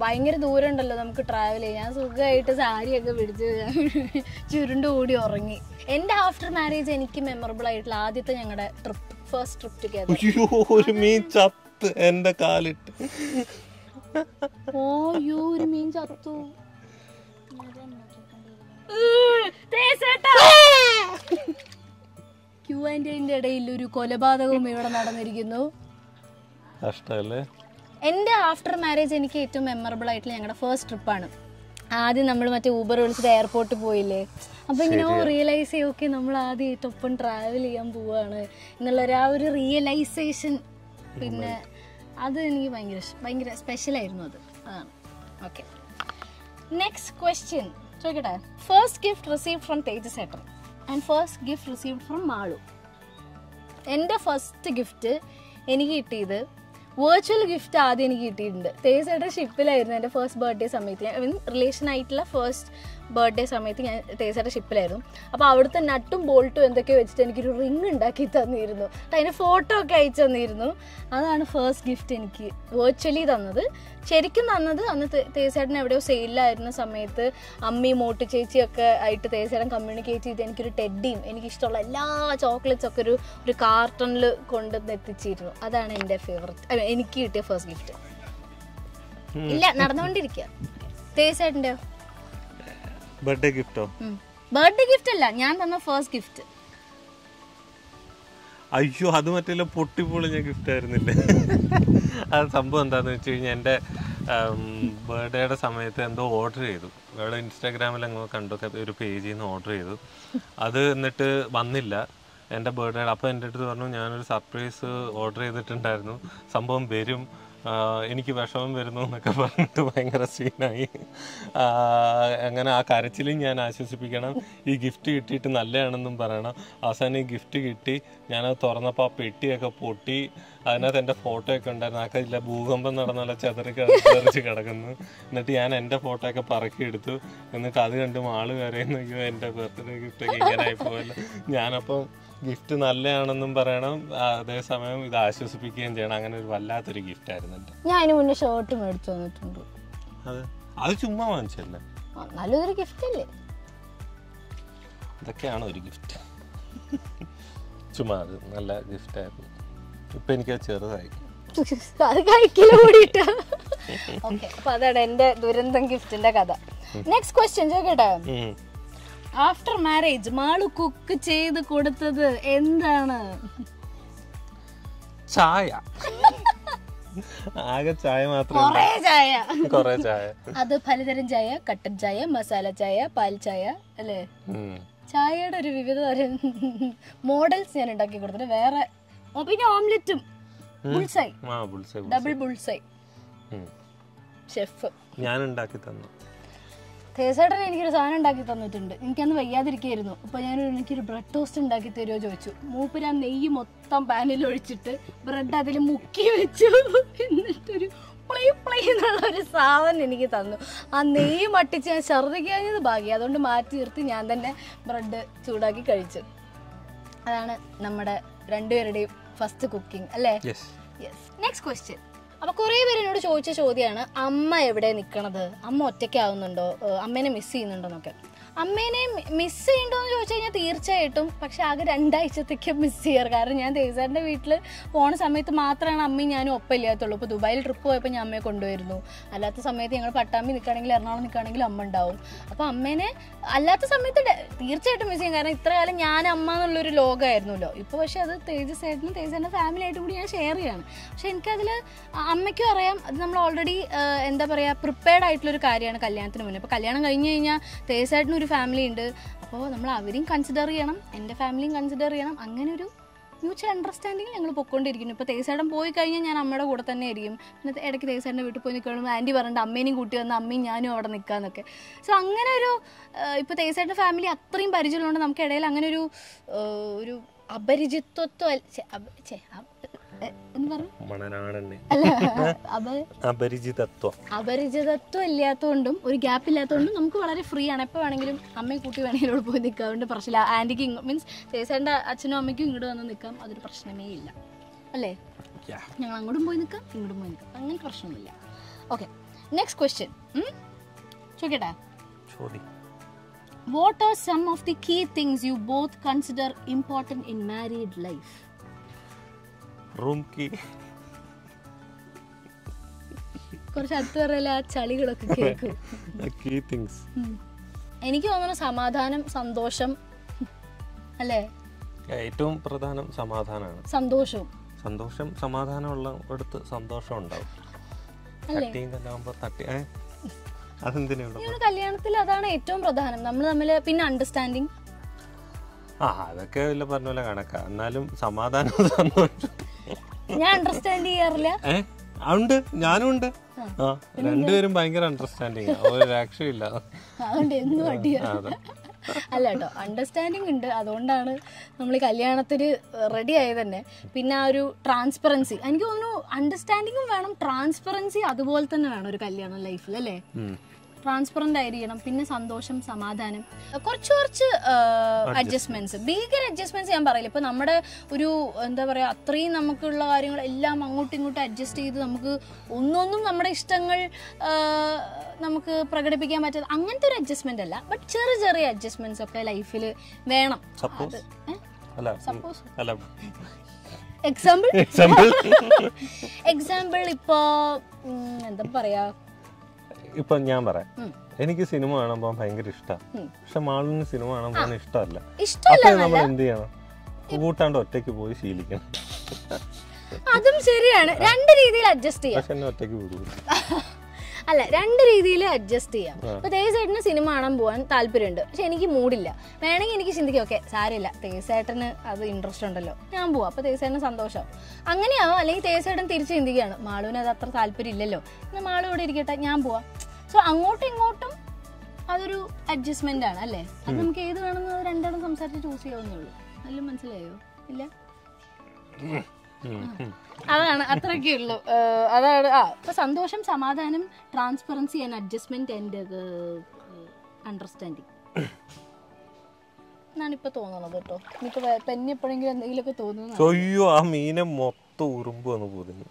ഭയങ്കര ദൂരം ഉണ്ടല്ലോ നമുക്ക് ട്രാവൽ ചെയ്യാൻ. ഞാൻ സുഖമായിട്ട് സാരിയൊക്കെ പിടിച്ച് ചുരുണ്ട് കൂടി ഉറങ്ങി. എന്റെ ആഫ്റ്റർ മാരേജ് എനിക്ക് മെമ്മറബിൾ ആയിട്ടുള്ള ആദ്യത്തെ ഞങ്ങളുടെ ട്രിപ്പ് ഫസ്റ്റ് ട്രിപ്പ് ടുഗദർ
അയ്യോ ഒരു മീൻ ചത്ത് എന്റെ കാലിട്ട്.
ഓ യോ ഒരു മീൻ ചത്തു. ക്യൂ ആൻഡ് ഇടയിൽ ഒരു കൊലപാതകവും ഇവിടെ നടന്നിരിക്കുന്നു.
കഷ്ടല്ലേ
എന്റെ ആഫ്റ്റർ മാരേജ് എനിക്ക് ഏറ്റവും മെമ്മറബിൾ ആയിട്ടുള്ള ഞങ്ങളുടെ ഫസ്റ്റ് ട്രിപ്പാണ് ആദ്യം നമ്മൾ മറ്റേ ഊബർ വിളിച്ചിട്ട് എയർപോർട്ടിൽ പോയില്ലേ? അപ്പോൾ ഇങ്ങനെ റിയലൈസ് ചെയ്യും ഓക്കെ നമ്മൾ ആദ്യം ഒപ്പം ട്രാവൽ ചെയ്യാൻ പോവാണ്. എന്നുള്ളൊരു ആ ഒരു റിയലൈസേഷൻ പിന്നെ അത് എനിക്ക് ഭയങ്കര ഭയങ്കര സ്പെഷ്യൽ ആയിരുന്നു അത്. അതാണ്. ഓക്കെ നെക്സ്റ്റ് ക്വസ്റ്റ്യൻ ചോദിക്കട്ടെ? First gift receive from Tejas ഏട്ടൻ. And first gift receive from Malu. എന്റെ ഫസ്റ്റ് ഗിഫ്റ്റ് എനിക്ക് കിട്ടിയത് വെർച്വൽ ഗിഫ്റ്റ് ആദ്യം എനിക്ക് കിട്ടിയിട്ടുണ്ട്. തേസയുടെ ഷിപ്പിലായിരുന്നു എന്റെ ഫസ്റ്റ് ബർത്ത്ഡേ സമയത്ത്. ഞാൻ റിലേഷൻ ആയിട്ടുള്ള ഫസ്റ്റ് ബർത്ത്ഡേ സമയത്ത് ഞാൻ തേസയുടെ ഷിപ്പിലായിരുന്നു. അപ്പോൾ അവിടുത്തെ നട്ടും ബോൾട്ടും എന്തൊക്കെയോ വെച്ചിട്ട് എനിക്കൊരു റിങ് ഉണ്ടാക്കി തന്നിരുന്നു. അതിന് ഫോട്ടോ ഒക്കെ അയച്ചു തന്നിരുന്നു. അതാണ് ഫസ്റ്റ് ഗിഫ്റ്റ് എനിക്ക് വെർച്വലി തന്നത്. ശരിക്കും തന്നത് അന്ന് തേസേട്ടൻ എവിടെയോ സെയിലായിരുന്ന സമയത്ത് അമ്മയും മോട്ട് ചേച്ചിയൊക്കെ ആയിട്ട് തേസേട്ടൻ കമ്മ്യൂണിക്കേറ്റ് ചെയ്ത് എനിക്കൊരു ടെഡിയും എനിക്കിഷ്ടമുള്ള എല്ലാ ചോക്ലേറ്റ്സ് ഒക്കെ ഒരു ഒരു കാർട്ടണിൽ കൊണ്ടുവന്ന് എത്തിച്ചിരുന്നു. അതാണ് എന്റെ ഫേവററ്റ് എനിക്ക് കിട്ടിയ ഫസ്റ്റ് ഗിഫ്റ്റ് ഇല്ല നടന്നുകൊണ്ടിരിക്കുക തേസേട്ടന്റെ
ബർത്ത്ഡേ ഗിഫ്റ്റോ?
ബർത്ത്ഡേ ഗിഫ്റ്റ് അല്ല ഞാൻ തന്ന ഫസ്റ്റ് ഗിഫ്റ്റ്
അയ്യോ അത് മറ്റേ പൊട്ടിപ്പൊളിഞ്ഞ ഗിഫ്റ്റ് ആയിരുന്നില്ലേ? അത് സംഭവം എന്താന്ന് വെച്ച് കഴിഞ്ഞാൽ എന്റെ ബർത്ത്ഡേയുടെ സമയത്ത് എന്തോ ഓർഡർ ചെയ്തു. വേറെ ഇൻസ്റ്റാഗ്രാമിൽ അങ്ങ് കണ്ടു ഒരു പേജിൽ നിന്ന് ഓർഡർ ചെയ്തു. അത് എന്നിട്ട് വന്നില്ല. എന്റെ ബർത്ത്ഡേ അപ്പോൾ എന്റെ അടുത്ത് പറഞ്ഞു ഞാനൊരു സർപ്രൈസ് ഓർഡർ ചെയ്തിട്ടുണ്ടായിരുന്നു. സംഭവം വരും. ആ, എനിക്ക് വിഷമം വരുന്നു എന്നൊക്കെ പറഞ്ഞിട്ട് ഭയങ്കര സീനായി അങ്ങനെ ആ കരച്ചിലും ഞാൻ ആശ്വസിപ്പിക്കണം. ഈ ഗിഫ്റ്റ് കിട്ടിയിട്ട് നല്ലതാണെന്നും പറയണം. അവസാനം ഈ ഗിഫ്റ്റ് കിട്ടി. ഞാൻ അത് തുറന്നപ്പോൾ ആ പെട്ടിയൊക്കെ പൊട്ടി. അതിനകത്ത് എന്റെ ഫോട്ടോ ഒക്കെ ഉണ്ടായിരുന്നു. അതൊക്കെ ഇല്ല ഭൂകമ്പം നടന്നുള്ള ചതറി കിടച്ച് കിടക്കുന്നു. എന്നിട്ട് ഞാൻ എന്റെ ഫോട്ടോ ഒക്കെ പറക്കിയെടുത്തു എന്നിട്ട് അത് കണ്ടും ആൾ കരയുന്നെങ്കിൽ എന്റെ ബർത്ത്ഡേ ഗിഫ്റ്റ് ഒക്കെ ഇങ്ങനെ ആയിപ്പോയല്ലോ ഞാനപ്പം ഗിഫ്റ്റ് നല്ലതാണെന്നും പറയണം. അതേ അതേസമയം ഇത് ആശ്വസിപ്പിക്കുകയും ചെയ്യണം. അങ്ങനെ ഒരു വല്ലാത്തൊരു ഗിഫ്റ്റ് ആയിരുന്നു
ഞാൻ അതിന് മുന്നേ ഷർട്ട് മേടിച്ചു തന്നിട്ടുണ്ട്
അത്? അത് ചുമ്മാ വാങ്ങിച്ചല്ലേ
നല്ലൊരു ഗിഫ്റ്റ് അല്ലേ?
ഇതൊക്കെയാണ് ഒരു ഗിഫ്റ്റ് ചുമ്മാ അത് നല്ല ഗിഫ്റ്റ് ആയിരുന്നു. ഇപ്പൊ എനിക്ക് ചെറുതായി. [laughs]
അത് കഴിക്കൽ കൂടിയിട്ട്. ഓക്കെ [laughs] അപ്പൊ അതാണ് എന്റെ ദുരന്തം ഗിഫ്റ്റിന്റെ കഥ. നെക്സ്റ്റ് ക്വസ്റ്റ്യൻ ചോദിക്കട്ടെ. ആഫ്റ്റർ മാരേജ് മാളു കുക്ക് ചെയ്ത് കൊടുത്തത് എന്താണ്?
ചായ. ആകെ ചായ മാത്രമേ
കൊറേ ചായ.
കൊറേ ചായ.
അത് പലതരം ചായ കട്ടൻ ചായ മസാല ചായ പാൽ ചായ അല്ലേ? ചായയുടെ ഒരു വിവിധ തരം മോഡൽസ് ഞാൻ ഉണ്ടാക്കി കൊടുത്തിട്ട് വേറെ പിന്നെ ഓംലെറ്റും ബുൾസൈ ഡബിൾ ബുൾസൈ. ഷെഫ്
ഞാൻ ഉണ്ടാക്കി തന്നു.
തേസേട്ടൻ എനിക്കൊരു സാധനം ഉണ്ടാക്കി തന്നിട്ടുണ്ട്. എനിക്കന്ന് വയ്യാതിരിക്കായിരുന്നു. അപ്പൊ ഞാൻ എനിക്കൊരു ബ്രെഡ് ടോസ്റ്റ് ഉണ്ടാക്കി തരുമോ ചോദിച്ചു. മൂപ്പര് ആ നെയ്യ് മൊത്തം പാനിൽ ഒഴിച്ചിട്ട് ബ്രെഡ് അതിൽ മുക്കി വെച്ചു. എന്നിട്ടൊരു പ്ലേ പ്ലേ എന്നുള്ള ഒരു സാധനം എനിക്ക് തന്നു. ആ നെയ്യ് മട്ടിച്ച് ഞാൻ ഛർദ്ദിക്കാഞ്ഞത് ഭാഗ്യം. അതുകൊണ്ട് മാറ്റി നിർത്തി ഞാൻ തന്നെ ബ്രെഡ് ചൂടാക്കി കഴിച്ചു. അതാണ് നമ്മുടെ രണ്ടുപേരുടെയും ഫസ്റ്റ് കുക്കിംഗ് അല്ലേ?
യെസ്
നെക്സ്റ്റ് ക്വസ്റ്റ്യൻ അപ്പൊ കുറെ പേര് എന്നോട് ചോദിച്ച ചോദ്യമാണ് അമ്മ എവിടെ നിൽക്കണത് അമ്മ ഒറ്റയ്ക്കാവുന്നുണ്ടോ? അമ്മേനെ മിസ് ചെയ്യുന്നുണ്ടോ എന്നൊക്കെ. അമ്മേനെ മിസ് ചെയ്യണ്ടോ എന്ന് ചോദിച്ചു കഴിഞ്ഞാൽ തീർച്ചയായിട്ടും. പക്ഷെ ആകെ രണ്ടാഴ്ചത്തേക്ക് മിസ് ചെയ്യാറ്. കാരണം ഞാൻ തേസാറിന്റെ വീട്ടിൽ പോണ സമയത്ത് മാത്രമാണ് അമ്മയും ഞാനും ഒപ്പം ഇല്ലാത്തുള്ളൂ. ഇപ്പോൾ ദുബായിൽ ട്രിപ്പ് പോയപ്പോൾ ഞാൻ അമ്മയെ കൊണ്ടുവരുന്നു. അല്ലാത്ത സമയത്ത് ഞങ്ങൾ പട്ടാമ്പി നിൽക്കുകയാണെങ്കിൽ എറണാകുളം നിൽക്കുകയാണെങ്കിൽ അമ്മ ഉണ്ടാവും. അപ്പോൾ അമ്മേനെ അല്ലാത്ത സമയത്ത് തീർച്ചയായിട്ടും മിസ് ചെയ്യും. കാരണം ഇത്ര കാലം ഞാൻ അമ്മ എന്നുള്ളൊരു ലോകമായിരുന്നല്ലോ ഇപ്പോൾ പക്ഷേ അത് തേജസ് ആയിരുന്നു തേജസിന്റെ ഫാമിലി ആയിട്ട് കൂടി ഞാൻ ഷെയർ ചെയ്യാണ്. പക്ഷെ എനിക്കതിൽ അമ്മയ്ക്കും അറിയാം. അത് നമ്മൾ ഓൾറെഡി എന്താ പറയുക പ്രിപ്പയർഡ് ആയിട്ടുള്ളൊരു കാര്യമാണ് കല്യാണത്തിന് മുന്നേ. അപ്പോൾ കല്യാണം കഴിഞ്ഞ് കഴിഞ്ഞാൽ തേജസ് തേജസായിട്ടിന് ഒരു ഫാമിലി ഉണ്ട്. അപ്പോൾ നമ്മൾ അവരെയും കൺസിഡർ ചെയ്യണം എന്റെ ഫാമിലിയും കൺസിഡർ ചെയ്യണം. അങ്ങനെ ഒരു മ്യൂച്വൽ അണ്ടർസ്റ്റാൻഡിങ് ഞങ്ങൾ പൊക്കോണ്ടിരിക്കുന്നു. ഇപ്പോൾ തേസേടം പോയി കഴിഞ്ഞാൽ ഞാൻ അമ്മയുടെ കൂടെ തന്നെ ആയിരിക്കും. പിന്നെ ഇടയ്ക്ക് തേസേടന്റെ വീട്ടിൽ പോയി നിൽക്കണം ആന്റി പറഞ്ഞിട്ട് അമ്മേനെയും കൂട്ടി വന്ന് അമ്മയും ഞാനും അവിടെ നിൽക്കാന്നൊക്കെ. സോ അങ്ങനെ ഒരു ഇപ്പോൾ തേസാടിന്റെ ഫാമിലി അത്രയും പരിചയമുള്ളതുകൊണ്ട് നമുക്കിടയിൽ അങ്ങനെ ഒരു ഒരു അപരിചിത്വത്വം
അപരിചിതത്വം
അപരിചിതത്വം. ഇല്ലാത്തതുകൊണ്ടും ഒരു ഗ്യാപ്പ് ഇല്ലാത്തതുകൊണ്ടും നമുക്ക് വളരെ ഫ്രീ ആണ് എപ്പോൾ വേണമെങ്കിലും അമ്മയും കൂട്ടി വേണമെങ്കിലും ഇവിടെ പോയി നിൽക്കാം. അതുകൊണ്ട് പ്രശ്നമില്ല. ആന്റിക്ക് മീൻസ് ചേച്ചേന്റെ അച്ഛനും അമ്മയ്ക്കും ഇങ്ങോട്ട് വന്ന് നിൽക്കാം. അതൊരു പ്രശ്നമേ ഇല്ല. അല്ലേ. ഞങ്ങൾ അങ്ങോട്ടും പോയി നിൽക്കാം ഇങ്ങോട്ടും പോയി നിൽക്കാം. അങ്ങനെ പ്രശ്നമൊന്നുമില്ല. ഓക്കെ നെക്സ്റ്റ് ക്വസ്റ്റ്യൻ ചോദിക്കട്ടെ? What are some of the key things you both consider important in married life
room key
കുറച്ച് അടുത്ത് പറയല ആ ചളികളൊക്കെ [laughs] കേൾക്കും എനിക്ക് തോന്നുന്നു സമാധാനം സന്തോഷം അല്ലേ?
ഏറ്റവും പ്രധാനം സമാധാനമാണ്
സന്തോഷവും.
സന്തോഷം സമാധാനമുള്ള അടുത്ത് സന്തോഷം ഉണ്ടാവും. തട്ടിയും കല്ലാകുമ്പോ തട്ടി
ഒരു കല്യാണത്തിൽ അതാണ് ഏറ്റവും പ്രധാനം. നമ്മൾ തമ്മിൽ പിന്നെ അണ്ടർസ്റ്റാൻഡിങ്
ആ അതൊക്കെ വല്ല പറഞ്ഞ പോലെ കണക്കാ. എന്നാലും സമാധാനം [laughs] സന്തോഷം
ഞാൻ അണ്ടർസ്റ്റാൻഡ് ചെയ്യാറില്ല.
ഉണ്ട്. ഞാനും ഉണ്ട്. ആ. രണ്ടുപേരും ഭയങ്കര അണ്ടർസ്റ്റാൻഡിങ് ഒരു രക്ഷയില്ല
അതുകൊണ്ട് എന്നും അല്ല കേട്ടോ അണ്ടർസ്റ്റാൻഡിങ് ഉണ്ട്. അതുകൊണ്ടാണ് നമ്മൾ കല്യാണത്തിന് റെഡി ആയത് തന്നെ. പിന്നെ ആ ഒരു ട്രാൻസ്പെറൻസി എനിക്ക് തോന്നുന്നു അണ്ടർസ്റ്റാൻഡിങ്ങും വേണം. ട്രാൻസ്പെറൻസി അതുപോലെ തന്നെ വേണം ഒരു കല്യാണം ലൈഫിൽ അല്ലേ?
ഉം.
ട്രാൻസ്പെറന്റ് ആയിരിക്കണം. പിന്നെ സന്തോഷം സമാധാനം. കുറച്ച് കുറച്ച് അഡ്ജസ്റ്റ്മെന്റ്സ് ഭീകര അഡ്ജസ്റ്റ്മെന്റ്സ് ഞാൻ പറയില്ല. ഇപ്പൊ നമ്മുടെ ഒരു എന്താ പറയാ അത്രയും നമുക്കുള്ള കാര്യങ്ങൾ എല്ലാം അങ്ങോട്ടും ഇങ്ങോട്ടും അഡ്ജസ്റ്റ് ചെയ്ത് നമുക്ക് ഒന്നൊന്നും നമ്മുടെ ഇഷ്ടങ്ങൾ നമുക്ക് പ്രകടിപ്പിക്കാൻ പറ്റാത്ത അങ്ങനത്തെ ഒരു അഡ്ജസ്റ്റ്മെന്റ് അല്ല. ബട്ട് ചെറിയ ചെറിയ അഡ്ജസ്റ്റ്മെന്റ്സ് ഒക്കെ ലൈഫിൽ വേണം.
സപ്പോസ്
എക്സാമ്പിൾ
എക്സാമ്പിൾ
ഇപ്പോ എന്താ പറയാ
ഇപ്പൊ ഞാൻ പറയാം. എനിക്ക് സിനിമ കാണാൻ പോകാൻ ഭയങ്കര ഇഷ്ടമാണ് പക്ഷെ മാളിന് സിനിമ കാണാൻ പോകാൻ ഇഷ്ടമല്ല. അപ്പൊ നമ്മൾ എന്ത് ചെയ്യണം? കൂട്ടാണ്ട് ഒറ്റയ്ക്ക് പോയി ശീലിക്കണം.
അതും ശരിയാണ്. രണ്ട് രീതിയിൽ അഡ്ജസ്റ്റ് ചെയ്യാം.
പക്ഷെ എന്നെ ഒറ്റയ്ക്ക് വിടൂ [laughs]
അല്ല രണ്ട് രീതിയിൽ അഡ്ജസ്റ്റ് ചെയ്യാം. ഇപ്പൊ തേസേട്ടന് സിനിമ കാണാൻ പോകാൻ താല്പര്യമുണ്ട്. പക്ഷെ എനിക്ക് മൂടില്ല. വേണമെങ്കിൽ എനിക്ക് ചിന്തിക്കാം ഓക്കെ സാരമില്ല. തേസേട്ടന് അത് ഇൻട്രസ്റ്റ് ഉണ്ടല്ലോ. ഞാൻ പോവാം. അപ്പൊ തേസേട്ടന് സന്തോഷം. അങ്ങനെയാവും. അല്ലെങ്കിൽ തേസേട്ടൻ തിരിച്ച് ചിന്തിക്കുകയാണ് മാളുവിന് അത് അത്ര താല്പര്യം ഇല്ലല്ലോ എന്നാൽ മാളു ഇവിടെ ഇരിക്കട്ടെ ഞാൻ പോവാം. സോ അങ്ങോട്ടും ഇങ്ങോട്ടും അതൊരു അഡ്ജസ്റ്റ്മെന്റ് ആണ് അല്ലേ? അത് നമുക്ക് ഏത് വേണമെന്ന് രണ്ടെണ്ണം സംസാരിച്ച് ചൂസ് ചെയ്യാവുന്നുള്ളൂ നല്ല മനസ്സിലായോ? ഇല്ല? അതാണ് അത്രയൊക്കെ ഉള്ളൂ. അതാണ് ആ ഇപ്പൊ സന്തോഷം സമാധാനം transparency and adjustment and understanding എന്നാണ് ഇപ്പൊ തോന്നുന്നത് കേട്ടോ. എനിക്ക് പെന്നെ എപ്പോഴെങ്കിലും എന്തെങ്കിലുമൊക്കെ തോന്നുന്നു
അയ്യോ ആ മീനെ മൊത്തം ഉറുമ്പ് വന്ന് പോതിന്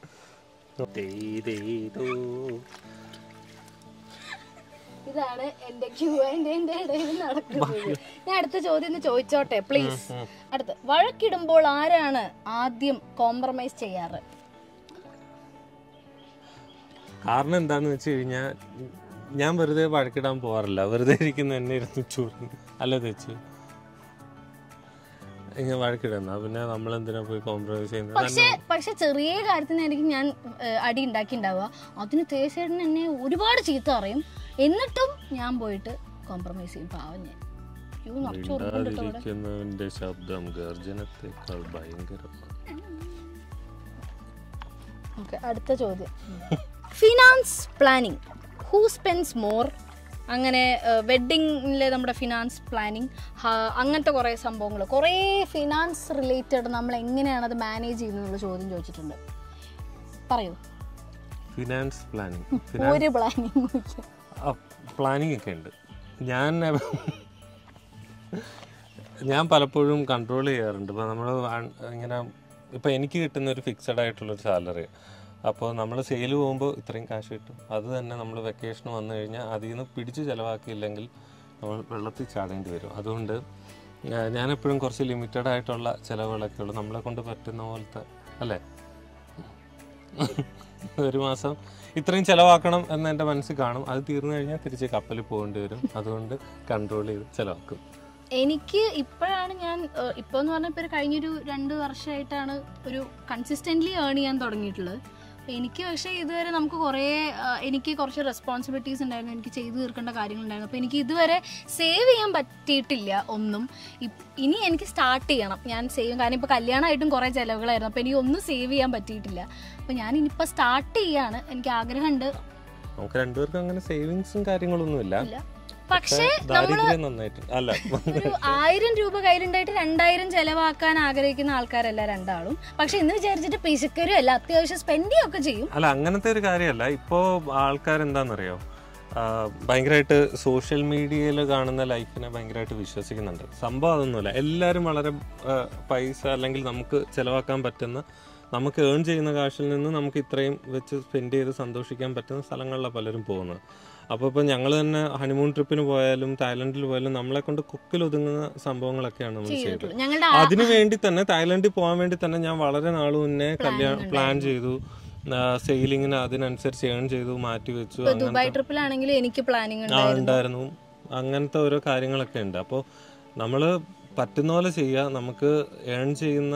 ഇതാണ് എന്റെ ക്യൂ എന്റെ ഇടയിൽ നടക്കുന്നത്. ഞാൻ അടുത്ത ചോദ്യം ഒന്ന് ചോദിച്ചോട്ടെ പ്ലീസ് അടുത്ത് വഴക്കിടുമ്പോൾ ആരാണ് ആദ്യം കോംപ്രമൈസ് ചെയ്യാറ്?
കാരണം എന്താന്ന് വെച്ച് കഴിഞ്ഞാൽ ഞാൻ വെറുതെ വഴക്കിടാൻ പോവാറില്ല. വെറുതെ ഇരിക്കുന്ന എന്നെ ഇരുന്ന് ചൂടുന്നു. അല്ല തെച്ച് ഇങ്ങനെ വഴക്കിടുന്ന. പിന്നെ നമ്മൾ എന്തിനാ പോയി കോംപ്രമൈസ് ചെയ്യുന്നത്?
പക്ഷേ പക്ഷെ ചെറിയ കാര്യത്തിനായിരിക്കും ഞാൻ അടി ഉണ്ടാക്കി ഉണ്ടാവുക അതിന് തേശേട്ടൻ എന്നെ ഒരുപാട് ചീത്ത പറയും. എന്നിട്ടും ഞാൻ പോയിട്ട് കോംപ്രമൈസ് ചെയ്യും. പാവം ഞാൻ.
മിണ്ടാതിരിക്കുന്നവന്റെ ശബ്ദം ഗർജനത്തെക്കാൾ ഭയങ്കരമാണ്
അടുത്ത ചോദ്യം. Finance planning who spends more അങ്ങനെ വെഡിങ്ങിലെ നമ്മുടെ ഫിനാൻസ് പ്ലാനിങ് അങ്ങനത്തെ കുറേ സംഭവങ്ങൾ കുറേ ഫിനാൻസ് റിലേറ്റഡ് നമ്മൾ എങ്ങനെയാണ് അത് മാനേജ് ചെയ്യുന്നതെന്നുള്ള ചോദ്യം ചോദിച്ചിട്ടുണ്ട്. പറയൂ.
ഫിനാൻസ് പ്ലാനിങ് [laughs]
ഒരു പ്ലാനിങ്
പ്ലാനിങ് ഒക്കെ ഉണ്ട്. ഞാൻ ഞാൻ പലപ്പോഴും കൺട്രോൾ ചെയ്യാറുണ്ട്. ഇപ്പോൾ നമ്മൾ ഇങ്ങനെ ഇപ്പോൾ എനിക്ക് കിട്ടുന്ന ഒരു ഫിക്സഡ് ആയിട്ടുള്ളൊരു സാലറി അപ്പോൾ നമ്മൾ സെയിൽ പോകുമ്പോൾ ഇത്രയും കാശ് കിട്ടും. അത് തന്നെ നമ്മൾ വെക്കേഷൻ വന്നു കഴിഞ്ഞാൽ അതിൽ നിന്ന് പിടിച്ച് ചിലവാക്കിയില്ലെങ്കിൽ നമ്മൾ വെള്ളത്തിൽ ചാടേണ്ടി വരും. അതുകൊണ്ട് ഞാനെപ്പോഴും കുറച്ച് ലിമിറ്റഡ് ആയിട്ടുള്ള ചിലവുകളൊക്കെ ഉള്ളൂ. നമ്മളെ കൊണ്ട് പറ്റുന്ന പോലത്തെ അല്ലേ? ഒരു മാസം ഇത്രയും ചിലവാക്കണം എന്ന് എന്റെ മനസ്സിൽ കാണും. അത് തീർന്നു കഴിഞ്ഞാൽ തിരിച്ച് കപ്പലിൽ പോകേണ്ടി വരും. അതുകൊണ്ട് കൺട്രോൾ ചെയ്ത് ചിലവാക്കും.
എനിക്ക് ഇപ്പോഴാണ് ഞാൻ ഇപ്പോന്ന് ഇപ്പോൾ കഴിഞ്ഞൊരു രണ്ട് വർഷമായിട്ടാണ് ഒരു കൺസിസ്റ്റന്റ്ലി ഏൺ ചെയ്യാൻ തുടങ്ങിയിട്ടുള്ളത്. എനിക്ക് പക്ഷേ ഇതുവരെ നമുക്ക് കുറേ എനിക്ക് കുറച്ച് റെസ്പോൺസിബിലിറ്റീസ് ഉണ്ടായിരുന്നു എനിക്ക് ചെയ്തു തീർക്കേണ്ട കാര്യങ്ങളുണ്ടായിരുന്നു. അപ്പോൾ എനിക്ക് ഇതുവരെ സേവ് ചെയ്യാൻ പറ്റിയിട്ടില്ല ഒന്നും. ഇനി എനിക്ക് സ്റ്റാർട്ട് ചെയ്യണം. ഞാൻ സേവ് കാരണം ഇപ്പോൾ കല്യാണമായിട്ടും കുറേ ചിലവുകളായിരുന്നു. അപ്പോൾ എനിക്ക് ഒന്നും സേവ് ചെയ്യാൻ പറ്റിയിട്ടില്ല. അപ്പോൾ ഞാൻ ഇനിയിപ്പോൾ സ്റ്റാർട്ട് ചെയ്യാണ്. എനിക്ക് ആഗ്രഹമുണ്ട്.
നമുക്ക് രണ്ടുപേർക്കും അങ്ങനെ സേവിങ്സും കാര്യങ്ങളൊന്നുമില്ല.
ഇല്ല. പക്ഷേ
അല്ല.
ഒരു ആയിരം രൂപ കയ്യിലുണ്ടായിട്ട് രണ്ടായിരം ചെലവാക്കാൻ ആഗ്രഹിക്കുന്ന ആൾക്കാരല്ല രണ്ടാളും. പക്ഷെ ഇന്ന് വിചാരിച്ചിട്ട് പിശുക്കരും അല്ല അത്യാവശ്യം സ്പെൻഡ് ഒക്കെ ചെയ്യും.
അല്ല അങ്ങനത്തെ ഒരു കാര്യമല്ല. ഇപ്പോ ആൾക്കാർ എന്താണെന്നറിയോ ഭയങ്കരമായിട്ട് സോഷ്യൽ മീഡിയയിൽ കാണുന്ന ലൈഫിനെ ഭയങ്കരമായിട്ട് വിശ്വസിക്കുന്നുണ്ട്. സംഭവം അതൊന്നുമില്ല. എല്ലാവരും വളരെ പൈസ അല്ലെങ്കിൽ നമുക്ക് ചിലവാക്കാൻ പറ്റുന്ന നമുക്ക് ഏൺ ചെയ്യുന്ന കാശിൽ നിന്ന് നമുക്ക് ഇത്രയും വെച്ച് സ്പെൻഡ് ചെയ്ത് സന്തോഷിക്കാൻ പറ്റുന്ന സ്ഥലങ്ങളിലാണ് പലരും പോകുന്നത്. അപ്പോൾ ഇപ്പോൾ ഞങ്ങൾ തന്നെ ഹണിമൂൺ ട്രിപ്പിന് പോയാലും തായ്ലൻഡിൽ പോയാലും നമ്മളെ കൊണ്ട് കുക്കിൽ ഒതുങ്ങുന്ന സംഭവങ്ങളൊക്കെയാണ് നമ്മൾ ചെയ്തത്. അതിനു വേണ്ടി തന്നെ തായ്ലൻഡിൽ പോകാൻ വേണ്ടി തന്നെ ഞാൻ വളരെ നാൾ മുന്നേ കല്യാണം പ്ലാൻ ചെയ്തു. സെയിലിങ്ങിന് അതിനനുസരിച്ച് ഏൺ ചെയ്തു മാറ്റി വെച്ചു
ദുബായ് ട്രിപ്പിലാണെങ്കിൽ എനിക്ക് പ്ലാനിങ്
ആ,
ഉണ്ടായിരുന്നു.
അങ്ങനത്തെ ഓരോ കാര്യങ്ങളൊക്കെ ഉണ്ട്. അപ്പോൾ നമ്മൾ പറ്റുന്ന പോലെ ചെയ്യുക നമുക്ക് ഏൺ ചെയ്യുന്ന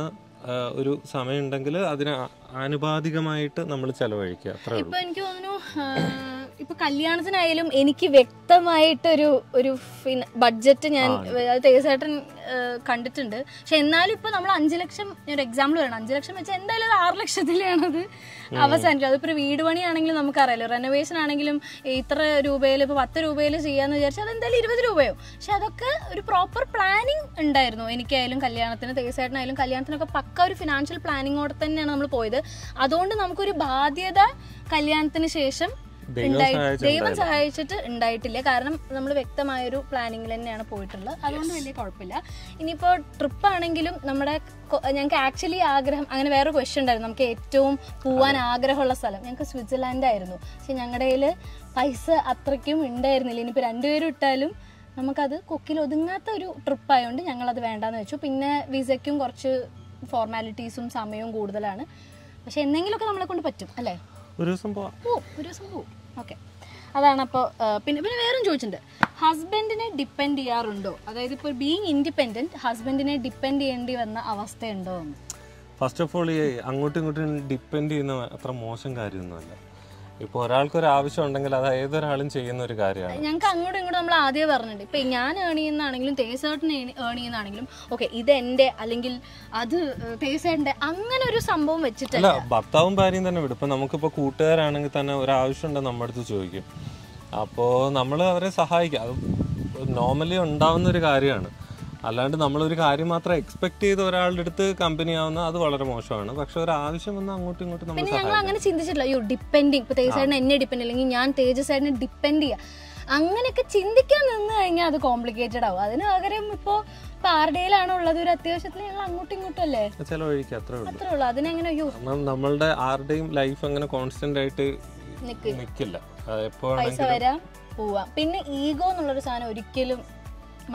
ഒരു സമയം ഉണ്ടെങ്കിൽ അതിന് ആനുപാതികമായിട്ട് നമ്മൾ ചെലവഴിക്കുക. അത്രേ
എനിക്ക് തോന്നുന്നു ഇപ്പൊ കല്യാണത്തിനായാലും എനിക്ക് വ്യക്തമായിട്ടൊരു ഒരു ബഡ്ജറ്റ് ഞാൻ തേജസേട്ടൻ കണ്ടിട്ടുണ്ട്. പക്ഷെ എന്നാലും ഇപ്പൊ നമ്മൾ അഞ്ചു ലക്ഷം ഒരു എക്സാമ്പിൾ വേണം അഞ്ചു ലക്ഷം വെച്ചാൽ എന്തായാലും അത് ആറ് അത് അവസാനിക്കും അതിപ്പോ ഒരു വീട് പണിയാണെങ്കിലും നമുക്കറിയാലോ റെനോവേഷൻ ആണെങ്കിലും ഇത്ര രൂപയിൽ ഇപ്പൊ പത്ത് രൂപയിൽ ചെയ്യാന്ന് വിചാരിച്ചാൽ അത് എന്തായാലും ഇരുപത് രൂപയോ? പക്ഷെ അതൊക്കെ ഒരു പ്രോപ്പർ പ്ലാനിങ് ഉണ്ടായിരുന്നു. എനിക്കായാലും കല്യാണത്തിന് തേജസേട്ടനായാലും കല്യാണത്തിനൊക്കെ പക്ക ഒരു ഫിനാൻഷ്യൽ പ്ലാനിങ്ങോടെ തന്നെയാണ് നമ്മൾ പോയത്. അതുകൊണ്ട് നമുക്കൊരു ബാധ്യത കല്യാണത്തിന് ശേഷം
ദൈവം
സഹായിച്ചിട്ട് ഉണ്ടായിട്ടില്ല. കാരണം നമ്മൾ വ്യക്തമായൊരു പ്ലാനിങ്ങിൽ തന്നെയാണ് പോയിട്ടുള്ളത്. അതുകൊണ്ട് വലിയ കുഴപ്പമില്ല. ഇനിയിപ്പോൾ ട്രിപ്പ് ആണെങ്കിലും നമ്മുടെ ഞങ്ങൾക്ക് ആക്ച്വലി ആഗ്രഹം അങ്ങനെ വേറെ ക്വസ്റ്റ്യൻ ഉണ്ടായിരുന്നു. നമുക്ക് ഏറ്റവും പോവാൻ ആഗ്രഹമുള്ള സ്ഥലം. ഞങ്ങൾക്ക് സ്വിറ്റ്സർലാൻഡ് ആയിരുന്നു. പക്ഷെ ഞങ്ങളുടെ കയ്യിൽ പൈസ അത്രയ്ക്കും ഉണ്ടായിരുന്നില്ല. ഇനിയിപ്പോൾ രണ്ടുപേരും ഇട്ടാലും നമുക്കത് കൊക്കിൽ ഒതുങ്ങാത്ത ഒരു ട്രിപ്പ് ആയതുകൊണ്ട് ഞങ്ങളത് വേണ്ടാന്ന് വെച്ചു. പിന്നെ വിസയ്ക്കും കുറച്ച് ഫോർമാലിറ്റീസും സമയവും കൂടുതലാണ്. പക്ഷെ എന്തെങ്കിലുമൊക്കെ നമ്മളെ കൊണ്ട് പറ്റും അല്ലേ?
ഒരു ദിവസം പോവാം.
ഓ ഒരു ദിവസം പോവും. ഓക്കെ. അതാണ് അപ്പോൾ പിന്നെ പിന്നെ വേറെ ചോദിച്ചിട്ടുണ്ട്. ഹസ്ബൻഡിനെ ഡിപ്പെൻഡ് ചെയ്യാറുണ്ടോ? അതായത് ഇപ്പോൾ ബീങ് ഇൻഡിപെൻഡന്റ് ഹസ്ബൻഡിനെ ഡിപ്പെൻഡ് ചെയ്യേണ്ടി വന്ന അവസ്ഥയുണ്ടോ എന്ന്?
ഫസ്റ്റ് ഓഫ് ഓൾ ഈ അങ്ങോട്ടും ഇങ്ങോട്ടും ഡിപ്പെൻഡ് ചെയ്യുന്ന അത്ര മോശം കാര്യമൊന്നുമല്ല. ഇപ്പൊ ഒരാൾക്ക് ഒരു ആവശ്യം ഉണ്ടെങ്കിൽ അത് ഏതൊരാളും ചെയ്യുന്ന ഒരു കാര്യമാണ്.
ഞങ്ങൾക്ക് അങ്ങോട്ടും ഇങ്ങോട്ടും നമ്മൾ ആദ്യം പറഞ്ഞിട്ടുണ്ട്. ഇപ്പൊ ഞാൻ ഏൺ ചെയ്യുന്നതാണെങ്കിലും തേസേട്ടൻ ഏൺ ചെയ്യുന്നതാണെങ്കിലും ഓക്കെ ഇത് എന്റെ അല്ലെങ്കിൽ അത് തേസേട്ടന്റെ അങ്ങനെ ഒരു സംഭവം വെച്ചിട്ടല്ല.
ഭർത്താവും ഭാര്യയും തന്നെ വിടും. ഇപ്പൊ നമുക്കിപ്പോ കൂട്ടുകാരാണെങ്കിൽ തന്നെ ഒരു ആവശ്യം ഉണ്ടെങ്കിൽ നമ്മുടെ അടുത്ത് ചോദിക്കും. അപ്പോ നമ്മൾ അവരെ സഹായിക്കാം. അത് നോർമലി ഉണ്ടാവുന്ന ഒരു കാര്യമാണ്. അല്ലാണ്ട് നമ്മളൊരു കാര്യം മാത്രം എക്സ്പെക്ട് ചെയ്ത് ഒരാളുടെ അടുത്ത് കമ്പനി ആവുന്ന അത് വളരെ മോശമാണ്. പക്ഷെ ഒരു ആവശ്യം വന്ന അങ്ങോട്ടും ഇങ്ങോട്ടും നമ്മൾ
ഞങ്ങൾ അങ്ങനെ ചിന്തിച്ചിട്ടില്ല. അയ്യോ ഡിപ്പെൻഡിങ് ഇപ്പൊ തേജസേട്ടൻ എന്നെ ഡിപ്പെൻഡ് അല്ലെങ്കിൽ ഞാൻ തേജസേട്ടനെ ഡിപ്പെൻഡ് ചെയ്യാം. അങ്ങനെയൊക്കെ ചിന്തിക്കാൻ നിന്ന് കഴിഞ്ഞാൽ അത് കോംപ്ലിക്കേറ്റഡ് ആവും. അതിന് പകരം ഇപ്പോ ആരുടെയിലാണോ ഉള്ളത്? ഒരു അത്യാവശ്യത്തിന് ഞങ്ങൾ അങ്ങോട്ടും ഇങ്ങോട്ടും അല്ലേ?
അത്രേ ഉള്ളൂ.
അതിനെങ്ങനെ അയ്യോ.
നമ്മളുടെ ആരുടെയും ലൈഫ് അങ്ങനെ കോൺസ്റ്റന്റ് ആയിട്ട് നിൽക്കില്ല
പൈസ വരാം പോവാം. പിന്നെ ഈഗോ എന്നുള്ളൊരു സാധനം ഒരിക്കലും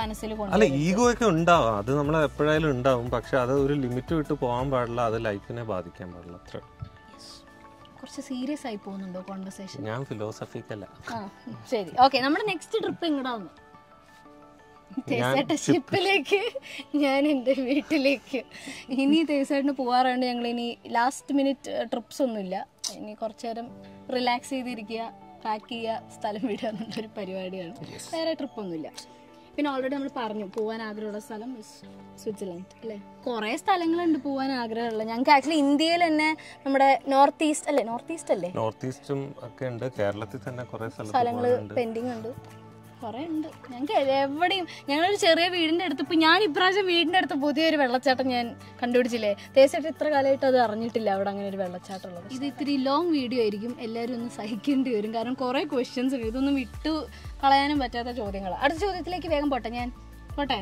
മനസ്സിൽ
അല്ല ഈഗോ ഒക്കെ ഉണ്ടാവും. അത് നമ്മൾ എപ്പോഴായാലും ഉണ്ടാവും. പക്ഷെ അത് ഒരു ലിമിറ്റ് വിട്ട് പോകാൻ പാടില്ല. അത് ലൈഫിനെ ബാധിക്കാൻ പാടില്ല. അത്ര
കുറച്ച് സീരിയസ് ആയി പോകുന്നുണ്ടോ കോൺവെർസേഷൻ
ഞാൻ ഫിലോസഫിക്കല്ല
ആ ശരി. ഓക്കെ നമ്മുടെ നെക്സ്റ്റ് ട്രിപ്പ് ഇങ്ങടാവുന്നു തേസേട്ട ഷിപ്പിലേക്ക് ഞാൻ എന്റെ വീട്ടിലേക്ക്. ഇനി തേസായിട്ട് പോകാറുണ്ട് ഞങ്ങൾ ഇനി ലാസ്റ്റ് മിനിറ്റ് ട്രിപ്സ് ഒന്നുമില്ല. ഇനി കുറച്ചു നേരം റിലാക്സ് ചെയ്തിരിക്കുക പാക്ക് ചെയ്യുക സ്ഥലം വിടുക എന്നുള്ളൊരു പരിപാടിയാണ്. വേറെ ട്രിപ്പ് ഒന്നുമില്ല. പിന്നെ ഓൾറെഡി നമ്മൾ പറഞ്ഞു പോകാൻ ആഗ്രഹമുള്ള സ്ഥലം സ്വിറ്റ്സർലൻഡ് അല്ലേ? കുറേ സ്ഥലങ്ങളുണ്ട് പോകാൻ ആഗ്രഹമുള്ള. ഞങ്ങൾക്ക് ആക്ച്വലി ഇന്ത്യയിൽ തന്നെ നമ്മുടെ നോർത്ത് ഈസ്റ്റ് അല്ലേ? നോർത്ത് ഈസ്റ്റ് അല്ലേ?
നോർത്ത് ഈസ്റ്റും ഒക്കെ ഉണ്ട്. കേരളത്തിൽ തന്നെ കുറേ
സ്ഥലങ്ങൾ പെൻഡിങ് ഉണ്ട്. കുറേ ഉണ്ട് ഞങ്ങൾക്ക് എവിടെയും ഞങ്ങളൊരു ചെറിയ വീടിന്റെ അടുത്ത് ഇപ്പൊ ഞാൻ ഇപ്രാവശ്യം വീടിന്റെ അടുത്ത് പുതിയൊരു വെള്ളച്ചാട്ടം ഞാൻ കണ്ടുപിടിച്ചില്ലേ? തേച്ചിട്ട് ഇത്ര കാലമായിട്ട് അത് അറിഞ്ഞിട്ടില്ല അവിടെ അങ്ങനെ ഒരു വെള്ളച്ചാട്ടം ഉള്ളത്. ഇത് ഇത്തിരി ലോങ് വീഡിയോ ആയിരിക്കും. എല്ലാവരും ഒന്ന് സഹിക്കേണ്ടി വരും. കാരണം കുറേ ക്വസ്റ്റ്യൻസ് ഉണ്ട്. ഇതൊന്നും വിട്ടു കളയാനും പറ്റാത്ത ചോദ്യങ്ങൾ അടുത്ത ചോദ്യത്തിലേക്ക് വേഗം പോട്ടെ ഞാൻ. പോട്ടെ?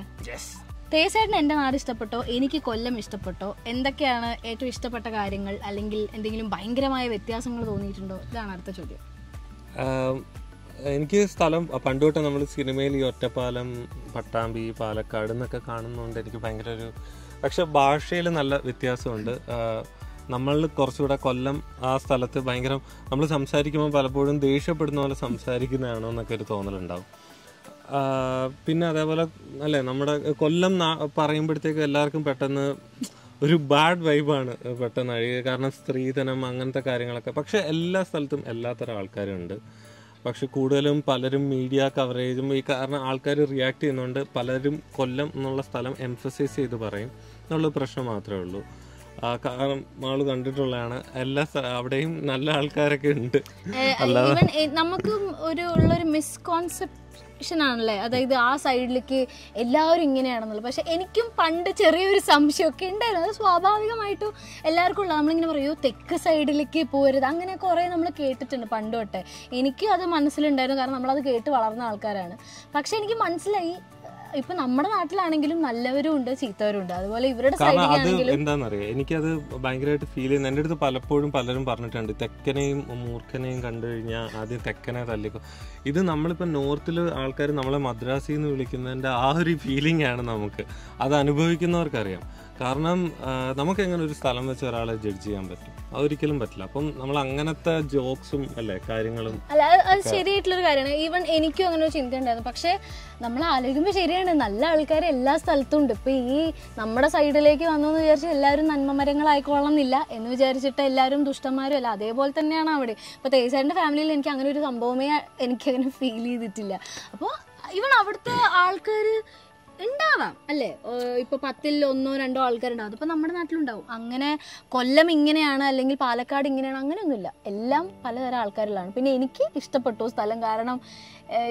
തേസേട്ടന് എന്റെ നാട് ഇഷ്ടപ്പെട്ടോ? എനിക്ക് കൊല്ലം ഇഷ്ടപ്പെട്ടോ? എന്തൊക്കെയാണ് ഏറ്റവും ഇഷ്ടപ്പെട്ട കാര്യങ്ങൾ? അല്ലെങ്കിൽ എന്തെങ്കിലും ഭയങ്കരമായ വ്യത്യാസങ്ങൾ തോന്നിയിട്ടുണ്ടോ? ഇതാണ് അടുത്ത ചോദ്യം.
എനിക്ക് സ്ഥലം പണ്ട് തൊട്ട് നമ്മൾ സിനിമയിൽ ഈ ഒറ്റപ്പാലം പട്ടാമ്പി പാലക്കാട് എന്നൊക്കെ കാണുന്നതുകൊണ്ട് എനിക്ക് ഭയങ്കര ഒരു പക്ഷെ ഭാഷയിൽ നല്ല വ്യത്യാസമുണ്ട്. നമ്മൾ കുറച്ചുകൂടെ കൊല്ലം ആ സ്ഥലത്ത് ഭയങ്കര നമ്മൾ സംസാരിക്കുമ്പോൾ പലപ്പോഴും ദേഷ്യപ്പെടുന്ന പോലെ സംസാരിക്കുന്നതാണോ എന്നൊക്കെ ഒരു തോന്നലുണ്ടാവും പിന്നെ അതേപോലെ അല്ലേ നമ്മുടെ കൊല്ലം പറയുമ്പോഴത്തേക്ക് എല്ലാവർക്കും പെട്ടെന്ന് ഒരു ബാഡ് വൈബാണ് പെട്ടെന്ന് അഴിയുക. കാരണം സ്ത്രീധനം അങ്ങനത്തെ കാര്യങ്ങളൊക്കെ. പക്ഷെ എല്ലാ സ്ഥലത്തും എല്ലാത്തരം ആൾക്കാരും ഉണ്ട് പക്ഷെ കൂടുതലും പലരും മീഡിയ കവറേജും ഈ കാരണം ആൾക്കാർ റിയാക്ട് ചെയ്യുന്നതുകൊണ്ട് പലരും കൊല്ലം എന്നുള്ള സ്ഥലം എംഫസൈസ് ചെയ്ത് പറയും. എന്നുള്ള പ്രശ്നം മാത്രമേ ഉള്ളൂ. ആ, കാരണം ആൾ കണ്ടിട്ടുള്ളതാണ്. എല്ലാ അവിടെയും നല്ല ആൾക്കാരൊക്കെ ഉണ്ട്.
അല്ലാതെ നമുക്ക് ഒരു ഉള്ളൊരു മിസ്കോൺസെപ്ഷൻ ആണല്ലേ? അതായത് ആ സൈഡിലേക്ക് എല്ലാവരും ഇങ്ങനെയാണെന്നുള്ളത്. പക്ഷെ എനിക്കും പണ്ട് ചെറിയൊരു സംശയമൊക്കെ ഉണ്ടായിരുന്നു. അത് സ്വാഭാവികമായിട്ടും എല്ലാവർക്കും ഉള്ള നമ്മളിങ്ങനെ പറയൂ തെക്ക് സൈഡിലേക്ക് പോരുത്. അങ്ങനെ കുറേ നമ്മൾ കേട്ടിട്ടുണ്ട് പണ്ട് തൊട്ടേ. എനിക്കും അത് മനസ്സിലുണ്ടായിരുന്നു. കാരണം നമ്മളത് കേട്ട് വളർന്ന ആൾക്കാരാണ്. പക്ഷെ എനിക്ക് മനസ്സിലായി ഇപ്പൊ നമ്മുടെ നാട്ടിലാണെങ്കിലും നല്ലവരും ഉണ്ട് ചീത്തവരും ഉണ്ട്. അതുപോലെ ഇവരുടെ
കാരണം അത് എന്താണെന്നറിയാം എനിക്കത് ഭയങ്കരമായിട്ട് ഫീൽ ചെയ്യുന്നത് എന്റെ അടുത്ത് പലപ്പോഴും പലരും പറഞ്ഞിട്ടുണ്ട് തെക്കനെയും മൂർഖനെയും കണ്ടു കഴിഞ്ഞാൽ ആദ്യം തെക്കനെ തല്ലിക്കും. ഇത് നമ്മളിപ്പോൾ നോർത്തിൽ ആൾക്കാർ നമ്മളെ മദ്രാസിൽ നിന്ന് വിളിക്കുന്നതിന്റെ ആ ഒരു ഫീലിംഗ് ആണ് നമുക്ക്. അത് അനുഭവിക്കുന്നവർക്കറിയാം. കാരണം നമുക്ക് എങ്ങനെ ഒരു സ്ഥലം വെച്ച് ഒരാളെ ജഡ്ജ് ചെയ്യാൻ പറ്റും? അതൊരിക്കലും പറ്റില്ല. അപ്പം നമ്മൾ അങ്ങനത്തെ ജോക്സും അല്ലേ കാര്യങ്ങളും
അല്ല അത് ശരിയായിട്ടുള്ളൊരു കാര്യമാണ്. ഈവൻ എനിക്കും അങ്ങനെ ഒരു ചിന്ത ഉണ്ടായിരുന്നു. പക്ഷേ നമ്മൾ ആലോചിക്കുമ്പോൾ ശരിയാണ്. നല്ല ആൾക്കാർ എല്ലാ സ്ഥലത്തും ഉണ്ട്. ഇപ്പൊ ഈ നമ്മുടെ സൈഡിലേക്ക് വന്നു എന്ന് വിചാരിച്ച് എല്ലാവരും നന്മമരങ്ങളായിക്കൊള്ളണമെന്നില്ല എന്ന് വിചാരിച്ചിട്ട് എല്ലാവരും ദുഷ്ടന്മാരും അല്ല അതേപോലെ തന്നെയാണ് അവിടെ. ഇപ്പൊ തേജാറിന്റെ ഫാമിലിയിൽ എനിക്ക് അങ്ങനെ ഒരു സംഭവമേ എനിക്ക് അങ്ങനെ ഫീൽ ചെയ്തിട്ടില്ല. അപ്പോൾ ഇവൻ അവിടുത്തെ ആൾക്കാർ ഉണ്ടാവാം. അല്ലേ? ഇപ്പൊ പത്തിൽ ഒന്നോ രണ്ടോ ആൾക്കാരുണ്ടാവും. അതിപ്പോ നമ്മുടെ നാട്ടിലുണ്ടാവും. അങ്ങനെ കൊല്ലം ഇങ്ങനെയാണ് അല്ലെങ്കിൽ പാലക്കാട് ഇങ്ങനെയാണ് അങ്ങനെയൊന്നുമില്ല. എല്ലാം പലതരം ആൾക്കാരിലാണ്. പിന്നെ എനിക്ക് ഇഷ്ടപ്പെട്ടു സ്ഥലം. കാരണം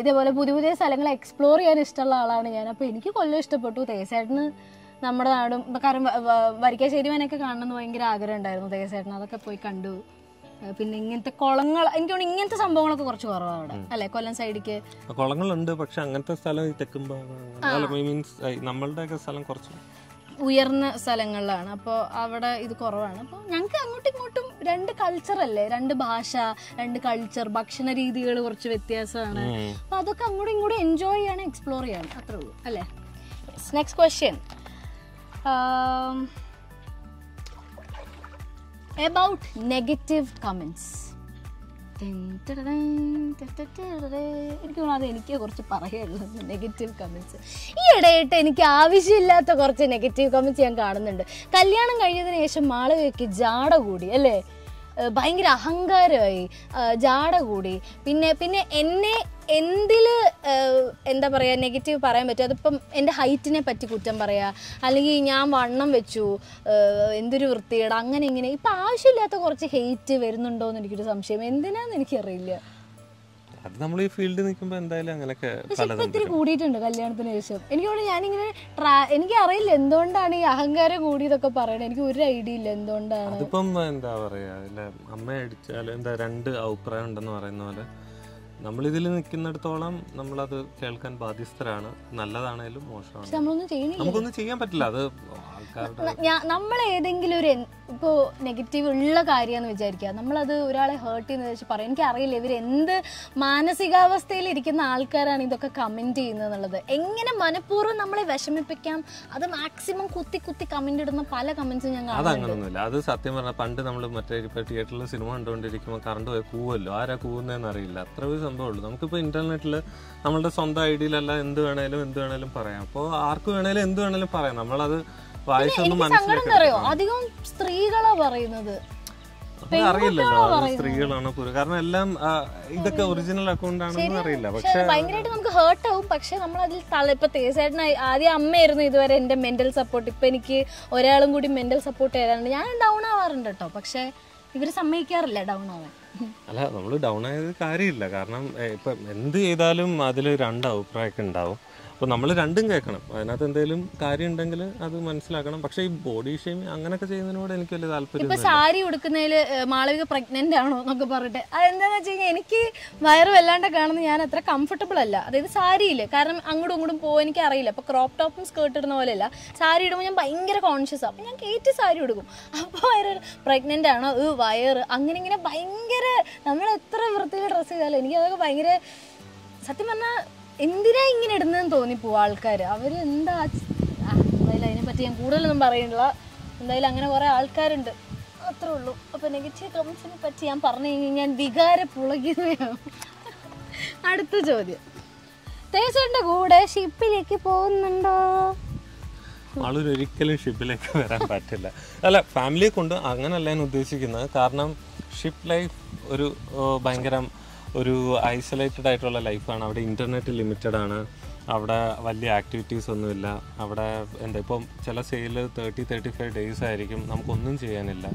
ഇതേപോലെ പുതിയ പുതിയ സ്ഥലങ്ങൾ എക്സ്പ്ലോർ ചെയ്യാൻ ഇഷ്ടമുള്ള ആളാണ് ഞാൻ. അപ്പോൾ എനിക്ക് കൊല്ലം ഇഷ്ടപ്പെട്ടു. തേസേട്ടന് നമ്മുടെ നാടും കാരണം വരിക്കാശ്ശേരി വനൊക്കെ കാണണമെന്ന് ഭയങ്കര ആഗ്രഹം ഉണ്ടായിരുന്നു. തേസേട്ടൻ അതൊക്കെ പോയി കണ്ടു. പിന്നെ ഇങ്ങനത്തെ കുളങ്ങൾ എനിക്ക് തോന്നുന്നു ഇങ്ങനത്തെ സംഭവങ്ങളൊക്കെ കുറച്ച് കുറവാണ് അവിടെ. അല്ലെ? കൊല്ലം സൈഡിക്ക്.
കുളങ്ങളുണ്ട് പക്ഷെ അങ്ങനത്തെ സ്ഥലം മീൻസ് നമ്മളുടെയൊക്കെ സ്ഥലം കുറച്ച്
ഉയർന്ന സ്ഥലങ്ങളിലാണ്. അപ്പോൾ അവിടെ ഇത് കുറവാണ്. അപ്പോൾ ഞങ്ങൾക്ക് അങ്ങോട്ടും ഇങ്ങോട്ടും രണ്ട് കൾച്ചർ അല്ലേ? രണ്ട് ഭാഷ രണ്ട് കൾച്ചർ ഭക്ഷണ രീതികൾ കുറച്ച് വ്യത്യാസമാണ്. അപ്പോൾ അതൊക്കെ അങ്ങോട്ടും ഇങ്ങോട്ടും എൻജോയ് ചെയ്യാണ് എക്സ്പ്ലോർ ചെയ്യാണ് അത്രേ ഉള്ളൂ. അല്ലേ? Next question about negative comments. എനിക്ക് എനിക്ക് കുറച്ച് പറയാനുള്ളത് നെഗറ്റീവ് കമൻസ് ഈ ഇടയായിട്ട് എനിക്ക് ആവശ്യമില്ലാത്ത കുറച്ച് നെഗറ്റീവ് കമൻസ് ഞാൻ കാണുന്നുണ്ട്. കല്യാണം കഴിഞ്ഞതിന് ശേഷം മാളവികയ്ക്ക് ജാട കൂടി അല്ലേ? ഭയങ്കര അഹങ്കാരമായി ജാട കൂടി. പിന്നെ പിന്നെ എന്നെ എന്തിൽ എന്താ പറയുക നെഗറ്റീവ് പറയാൻ പറ്റും? അതിപ്പം എന്റെ ഹൈറ്റിനെ പറ്റി കുറ്റം പറയുക അല്ലെങ്കിൽ ഞാൻ വണ്ണം വെച്ചു എന്തൊരു വൃത്തിയുടെ അങ്ങനെ ഇങ്ങനെ. ഇപ്പം ആവശ്യമില്ലാത്ത കുറച്ച് ഹെയ്റ്റ് വരുന്നുണ്ടോ എന്ന് എനിക്കൊരു സംശയം. എന്തിനാന്ന് എനിക്കറിയില്ല.
അത് നമ്മൾ ഈ ഫീൽഡിൽ നിൽക്കുമ്പോൾ എന്തായാലും അങ്ങനെയൊക്കെ
ഇത്തിരി കൂടിയിട്ടുണ്ട് കല്യാണത്തിന് ശേഷം. എനിക്ക് ഞാനിങ്ങനെ എനിക്ക് അറിയില്ല എന്തുകൊണ്ടാണ് ഈ അഹങ്കാരം കൂടിയതൊക്കെ പറയണത്. എനിക്ക് ഒരു ഐഡിയ ഇല്ല എന്തുകൊണ്ടാണ്.
അതിപ്പം എന്താ പറയാ അമ്മ അടിച്ചാൽ എന്താ രണ്ട് അഭിപ്രായം ഉണ്ടെന്ന് പറയുന്ന പോലെ നമ്മളിതിൽ നിൽക്കുന്നിടത്തോളം നമ്മളത് കേൾക്കാൻ ബാധ്യസ്ഥരാണ്. നല്ലതാണേലും മോശമാണ്. നമുക്കൊന്നും ചെയ്യാൻ പറ്റില്ല. അത്
നമ്മൾ ഏതെങ്കിലും ഒരു ഇപ്പോൾ ഇപ്പോ നെഗറ്റീവ് ഉള്ള കാര്യമെന്ന് വിചാരിക്കുക. നമ്മളത് ഒരാളെ ഹേർട്ട് ചെയ്യുന്ന വെച്ച് പറയും. എനിക്കറിയില്ല ഇവർ എന്ത് മാനസികാവസ്ഥയിൽ ഇരിക്കുന്ന ആൾക്കാരാണ് ഇതൊക്കെ കമന്റ് ചെയ്യുന്നത് എന്നുള്ളത് എങ്ങനെ മനഃപൂർവം നമ്മളെ വിഷമിപ്പിക്കാം? അത് മാക്സിമം കുത്തി കുത്തി കമന്റ് ഇടുന്ന പല കമന്റ്സും ഞാൻ
അതങ്ങനൊന്നുമില്ല അത് സത്യം പറഞ്ഞാൽ പണ്ട് നമ്മൾ മറ്റേ ഇപ്പൊ തിയേറ്ററിൽ സിനിമ കണ്ടുകൊണ്ടിരിക്കുമ്പോൾ കറണ്ട് പോയി കൂവല്ലോ. ആരാ കൂവുന്നതെന്ന് അറിയില്ല അത്ര ഒരു സംഭവമുള്ളൂ. നമുക്കിപ്പോൾ ഇന്റർനെറ്റിൽ നമ്മളുടെ സ്വന്തം ഐഡിയിലല്ല എന്ത് വേണേലും എന്ത് വേണേലും പറയാം. അപ്പോൾ ആർക്ക് വേണേലും എന്ത് വേണേലും പറയാം. നമ്മളത് വായിച്ചൊന്നും മനസ്സിലാക്കി
അധികം സ്ത്രീകളാ പറയുന്നത്.
അറിയില്ലല്ലോ. സ്ത്രീകളാണ് കാരണം എല്ലാം ഇതൊക്കെ ഒറിജിനൽ അക്കൗണ്ട് ആണെന്ന് അറിയില്ല.
പക്ഷെ ഭയങ്കരമായിട്ട് നമുക്ക് ഹേർട്ട് ആവും. പക്ഷെ നമ്മൾ അതിൽ തള ഇപ്പൊ തേസായിട്ടിന് ആദ്യം അമ്മയായിരുന്നു ഇതുവരെ എന്റെ മെന്റൽ സപ്പോർട്ട് ഇപ്പൊ എനിക്ക് ഒരാളും കൂടി മെന്റൽ സപ്പോർട്ട് തരാറുണ്ട്. ഞാൻ ഡൗൺ ആവാറുണ്ട് കേട്ടോ. പക്ഷെ ഇവർ സമ്മതിക്കാറില്ല ഡൗൺ ആവാൻ.
അല്ല നമ്മൾ ഡൗൺ ആയത് കാര്യമില്ല. കാരണം ഇപ്പം എന്ത് ചെയ്താലും അതിൽ രണ്ട് അഭിപ്രായമൊക്കെ ഉണ്ടാവും. അപ്പോൾ നമ്മൾ രണ്ടും കേൾക്കണം. അതിനകത്ത് എന്തെങ്കിലും കാര്യം ഉണ്ടെങ്കിൽ അത് മനസ്സിലാക്കണം. പക്ഷേ ഈ ബോഡി ഷെയിം അങ്ങനെയൊക്കെ ചെയ്യുന്നതിനോട് എനിക്ക് വലിയ താല്പര്യം
സാരി ഉടുക്കുന്നതിൽ മാളവിക പ്രഗ്നന്റ് ആണോ എന്നൊക്കെ പറഞ്ഞിട്ട്. അതെന്താന്ന് വെച്ച് കഴിഞ്ഞാൽ എനിക്ക് വയറ് വല്ലാണ്ട് കാണുന്ന ഞാൻ അത്ര കംഫർട്ടബിൾ അല്ല. അതായത് സാരിയില്ല കാരണം അങ്ങോട്ടും ഇങ്ങോട്ടും പോകാൻ എനിക്ക് അറിയില്ല. അപ്പോൾ ക്രോപ്പ് ടോപ്പും സ്കേർട്ട് ഇടുന്ന പോലെയല്ല. സാരി ഇടുമ്പോൾ ഞാൻ ഭയങ്കര കോൺഷ്യസ് ആണ് ഞാൻ കയറ്റി സാരി ഉടുക്കും. അപ്പോൾ വയറ് പ്രഗ്നന്റ് ആണോ? ഈ വയറ്. അങ്ങനെ ഇങ്ങനെ ഭയങ്കര നമ്മൾ എത്ര വൃത്തിയിൽ ഡ്രസ്സ് ചെയ്താലും എനിക്ക് അതൊക്കെ ഭയങ്കര സത്യം പറഞ്ഞാൽ എന്തിനാ ഇങ്ങനെ ഇടുന്നതെന്ന് തോന്നിപ്പോ ആൾക്കാർ അവർ എന്താ എന്തായാലും അതിനെപ്പറ്റി ഞാൻ കൂടുതലൊന്നും പറയുന്നില്ല എന്തായാലും അങ്ങനെ കുറേ ആൾക്കാരുണ്ട്. അത്രേ ഉള്ളൂ. അപ്പോൾ നെഗറ്റീവ് കമൻസിനെ പറ്റി ഞാൻ പറഞ്ഞു കഴിഞ്ഞാൽ ഞാൻ വികാര പുളകിയതാണ് അടുത്ത ചോദ്യം. തേജന്റെ കൂടെ ഷിപ്പിലേക്ക് പോകുന്നുണ്ടോ?
ആളൊരിക്കലും ഷിപ്പിലേക്ക് വരാൻ പറ്റില്ല. അല്ല ഫാമിലിയെ കൊണ്ട് അങ്ങനല്ല ഞാൻ ഉദ്ദേശിക്കുന്നത്. കാരണം ഷിപ്പ് ലൈഫ് ഒരു ഭയങ്കര ഒരു ഐസൊലേറ്റഡ് ആയിട്ടുള്ള ലൈഫാണ് അവിടെ ഇന്റർനെറ്റ് ലിമിറ്റഡ് ആണ്. അവിടെ വലിയ ആക്ടിവിറ്റീസ് ഒന്നുമില്ല. അവിടെ എന്താ ഇപ്പം ചില sale thirty thirty five days ആയിരിക്കും. നമുക്കൊന്നും ചെയ്യാനില്ല.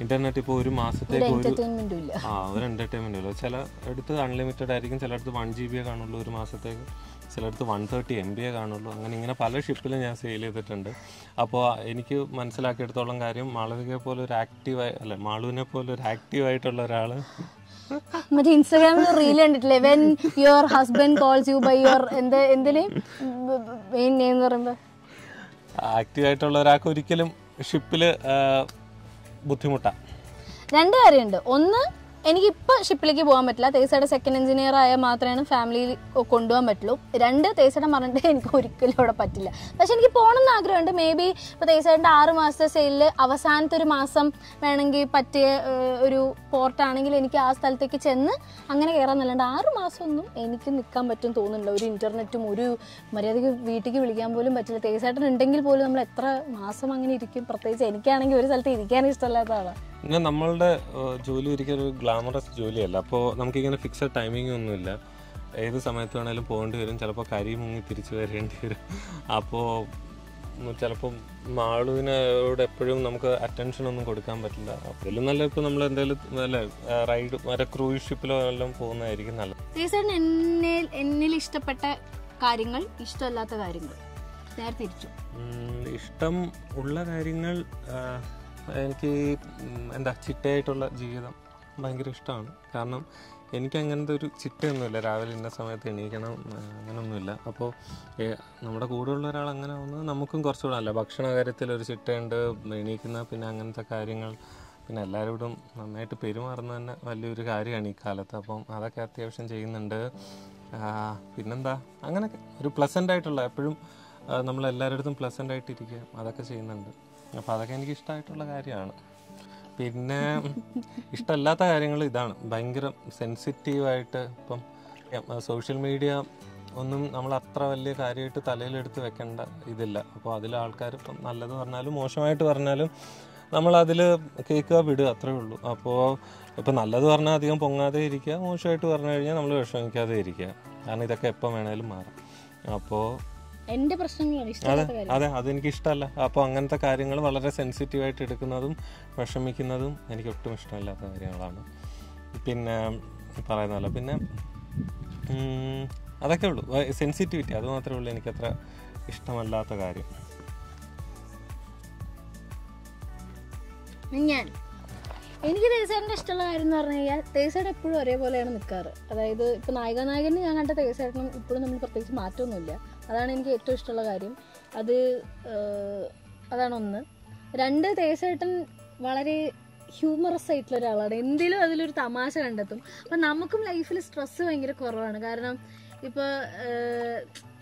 ഇന്റർനെറ്റ് ഇപ്പോൾ ഒരു മാസത്തേക്ക് ഒരു ആ ഒരു എന്റർടൈൻമെന്റ് ഇല്ല. ചില അടുത്ത് അൺലിമിറ്റഡ് ആയിരിക്കും. ചിലടത്ത് വൺ ജി ബിയെ കാണുള്ളൂ ഒരു മാസത്തേക്ക്. ചിലടത്ത് വൺ തേർട്ടി എം ബിയെ കാണുള്ളൂ. അങ്ങനെ ഇങ്ങനെ പല ഷിപ്പിലും ഞാൻ സെയിൽ ചെയ്തിട്ടുണ്ട്. അപ്പോൾ എനിക്ക് മനസ്സിലാക്കിയെടുത്തോളം കാര്യം മാളവികയെ പോലെ ഒരു ആക്റ്റീവായി അല്ല മാളുവിനെ പോലെ ഒരു ആക്റ്റീവായിട്ടുള്ള ഒരാൾ
മറ്റേ ഇൻസ്റ്റാഗ്രാമിൽ റീൽ കണ്ടിട്ടില്ലേ? When your husband calls you by your എന്ത് എന്തിന്? മെയിൻ നെയിം എന്ന് പറയുമ്പോൾ
ആക്റ്റീവ് ആയിട്ടുള്ള ഒരാൾക്ക് ഒരിക്കലും ഷിപ്പിൽ ബുദ്ധിമുട്ടാണ്
രണ്ട് കാര്യമുണ്ട്. ഒന്ന് എനിക്കിപ്പോൾ ഷിപ്പിലേക്ക് പോകാൻ പറ്റില്ല. തേസയുടെ സെക്കൻഡ് എഞ്ചിനീയർ ആയ മാത്രമേ ഫാമിലിയിൽ കൊണ്ടുപോകാൻ പറ്റുള്ളൂ. രണ്ട് തേസയുടെ മറണ്ടേ എനിക്ക് ഒരിക്കലും അവിടെ പറ്റില്ല. പക്ഷെ എനിക്ക് പോകണം എന്ന് ആഗ്രഹമുണ്ട്. മേ ബി ഇപ്പോൾ തേസയുടെ ആറ് മാസത്തെ സെയിലിൽ അവസാനത്തെ ഒരു മാസം വേണമെങ്കിൽ പറ്റിയ ഒരു പോർട്ടാണെങ്കിൽ എനിക്ക് ആ സ്ഥലത്തേക്ക് ചെന്ന് അങ്ങനെ കയറാൻ നല്ലണ്ട് ആറ് മാസമൊന്നും എനിക്ക് നിൽക്കാൻ പറ്റും തോന്നുന്നില്ല. ഒരു ഇന്റർനെറ്റും ഒരു മര്യാദയ്ക്ക് വീട്ടിലേക്ക് വിളിക്കാൻ പോലും പറ്റില്ല. തേസേട്ടൻ ഉണ്ടെങ്കിൽ പോലും നമ്മൾ എത്ര മാസം അങ്ങനെ ഇരിക്കും. പ്രത്യേകിച്ച് എനിക്കാണെങ്കിൽ ഒരു സ്ഥലത്ത് ഇരിക്കാൻ ഇഷ്ടമില്ലാത്ത ആളാണ്
പിന്നെ നമ്മളുടെ ജോലി ഒരിക്കലും ഒരു ഗ്ലാമറസ് ജോലിയല്ല. അപ്പോൾ നമുക്കിങ്ങനെ ഫിക്സഡ് ടൈമിംഗ് ഒന്നുമില്ല. ഏത് സമയത്ത് വേണേലും പോകേണ്ടി വരും. ചിലപ്പോൾ കരി മുങ്ങി തിരിച്ചു വരേണ്ടി വരും. അപ്പോൾ ചിലപ്പം മാളുവിനോട് എപ്പോഴും നമുക്ക് അറ്റൻഷൻ ഒന്നും കൊടുക്കാൻ പറ്റില്ല. അതിലും നല്ല ഇപ്പം നമ്മൾ എന്തെങ്കിലും നല്ല റൈഡ് മറ്റേ ക്രൂയിസ് ഷിപ്പിലോ എല്ലാം പോകുന്നതായിരിക്കും നല്ലത്.
തീർച്ചയായിട്ടും എന്നെ എന്നിൽ ഇഷ്ടപ്പെട്ട കാര്യങ്ങൾ ഇഷ്ടമല്ലാത്ത കാര്യങ്ങൾ? നേരെ തിരിച്ചു.
ഇഷ്ടം ഉള്ള കാര്യങ്ങൾ എനിക്ക് എന്റെ ചിട്ടയായിട്ടുള്ള ജീവിതം ഭയങ്കര ഇഷ്ടമാണ്. കാരണം എനിക്ക് അങ്ങനത്തെ ഒരു ചിട്ടയൊന്നുമില്ല. രാവിലെ ഇന്ന സമയത്ത് എണീക്കണം അങ്ങനെയൊന്നുമില്ല അപ്പോൾ നമ്മുടെ കൂടെയുള്ള ഒരാൾ അങ്ങനെ ആവുന്നത് നമുക്കും കുറച്ചുകൂടെ അല്ല ഭക്ഷണ കാര്യത്തിൽ ഒരു ചിട്ടയുണ്ട് എണീക്കുന്ന പിന്നെ അങ്ങനത്തെ കാര്യങ്ങൾ. പിന്നെ എല്ലാവരോടും നന്നായിട്ട് പെരുമാറുന്നത് തന്നെ വലിയൊരു കാര്യമാണ് ഈ കാലത്ത്. അപ്പം അതൊക്കെ അത്യാവശ്യം ചെയ്യുന്നുണ്ട്. പിന്നെന്താ? അങ്ങനെയൊക്കെ. ഒരു പ്ലസന്റ് ആയിട്ടുള്ള എപ്പോഴും നമ്മൾ എല്ലാവരുടെ പ്ലസന്റ് ആയിട്ടിരിക്കുക. അതൊക്കെ ചെയ്യുന്നുണ്ട്. അപ്പോൾ അതൊക്കെ എനിക്ക് ഇഷ്ടമായിട്ടുള്ള കാര്യമാണ്. പിന്നെ ഇഷ്ടമല്ലാത്ത കാര്യങ്ങൾ ഇതാണ്. ഭയങ്കര സെൻസിറ്റീവായിട്ട് ഇപ്പം സോഷ്യൽ മീഡിയ ഒന്നും നമ്മൾ അത്ര വലിയ കാര്യമായിട്ട് തലയിലെടുത്ത് വെക്കേണ്ട ഇതില്ല. അപ്പോൾ അതിൽ ആൾക്കാർ ഇപ്പം നല്ലത് പറഞ്ഞാലും മോശമായിട്ട് പറഞ്ഞാലും നമ്മൾ അതിൽ കേൾക്കുക വിടുക അത്രേ ഉള്ളൂ. അപ്പോൾ ഇപ്പം നല്ലത് പറഞ്ഞാൽ അധികം പൊങ്ങാതെ ഇരിക്കുക മോശമായിട്ട് പറഞ്ഞു കഴിഞ്ഞാൽ നമ്മൾ വിഷമിക്കാതെ ഇരിക്കുക. കാരണം ഇതൊക്കെ എപ്പം വേണേലും മാറാം. അപ്പോൾ
എന്റെ പ്രശ്നങ്ങളാണ്
അതെ അതെനിക്ക് ഇഷ്ടമല്ല അപ്പോൾ അങ്ങനത്തെ കാര്യങ്ങൾ വളരെ സെൻസിറ്റീവ് ആയിട്ട് എടുക്കുന്നതും വിഷമിക്കുന്നതും എനിക്ക് ഒട്ടും ഇഷ്ടമില്ലാത്ത കാര്യങ്ങളാണ്. പിന്നെ പറയുന്നതല്ല പിന്നെ അതൊക്കെ ഉള്ളൂ. സെൻസിറ്റിവിറ്റി അത് മാത്രമേ ഉള്ളൂ എനിക്കത്ര ഇഷ്ടമല്ലാത്ത കാര്യം.
ഞാൻ. എനിക്ക് തേസേട്ടന്റെ ഇഷ്ടമുള്ള കാര്യം എന്ന് പറഞ്ഞു കഴിഞ്ഞാൽ തേസേട്ടൻ എപ്പോഴും ഒരേപോലെയാണ് നിൽക്കാറ് അതായത് ഇപ്പോൾ നായിക നായകന് ഞാൻ കണ്ട തേസേട്ടനും ഇപ്പോഴും നമ്മൾ പ്രത്യേകിച്ച് മാറ്റമൊന്നുമില്ല. അതാണ് എനിക്ക് ഏറ്റവും ഇഷ്ടമുള്ള കാര്യം. അത് അതാണ് ഒന്ന്. രണ്ട് തേസേട്ടൻ വളരെ ഹ്യൂമറസ് ആയിട്ടുള്ള ഒരാളാണ്. എന്തെങ്കിലും അതിലൊരു തമാശ കണ്ടെത്തും. അപ്പം നമുക്കും ലൈഫിൽ സ്ട്രെസ്സ് ഭയങ്കര കുറവാണ്. കാരണം ഇപ്പോൾ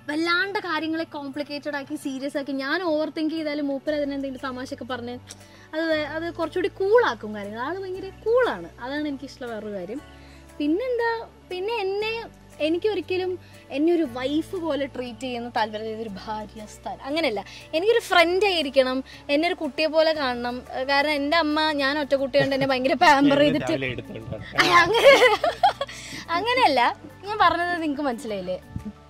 വല്ലാണ്ട് കാര്യങ്ങളെ കോംപ്ലിക്കേറ്റഡ് ആക്കി സീരിയസ് ആക്കി ഞാൻ ഓവർ തിങ്ക് ചെയ്താലും മൂപ്പർ അതിനെന്തെങ്കിലും തമാശയൊക്കെ പറഞ്ഞ് അത് അത് കുറച്ചുകൂടി കൂളാക്കും കാര്യങ്ങൾ. ആൾ ഭയങ്കര കൂളാണ് അതാണ് എനിക്കിഷ്ടമുള്ള വേറൊരു കാര്യം. പിന്നെന്താ പിന്നെ എന്നെ എനിക്കൊരിക്കലും എന്നെ ഒരു വൈഫ് പോലെ ട്രീറ്റ് ചെയ്യുന്ന താല്പര്യം ഒരു ഭാര്യ സ്ഥാനം അങ്ങനെയല്ല. എനിക്കൊരു ഫ്രണ്ട് ആയിരിക്കണം. എന്നെ ഒരു കുട്ടിയെ പോലെ കാണണം. കാരണം എന്റെ അമ്മ ഞാൻ ഒറ്റ കുട്ടിയുണ്ട് എന്നെ ഭയങ്കര [laughs] പാമ്പർ ചെയ്തിട്ട് [laughs] അങ്ങനെ അങ്ങനെയല്ല. ഞാൻ പറഞ്ഞത് നിങ്ങൾക്ക് മനസ്സിലായില്ലേ?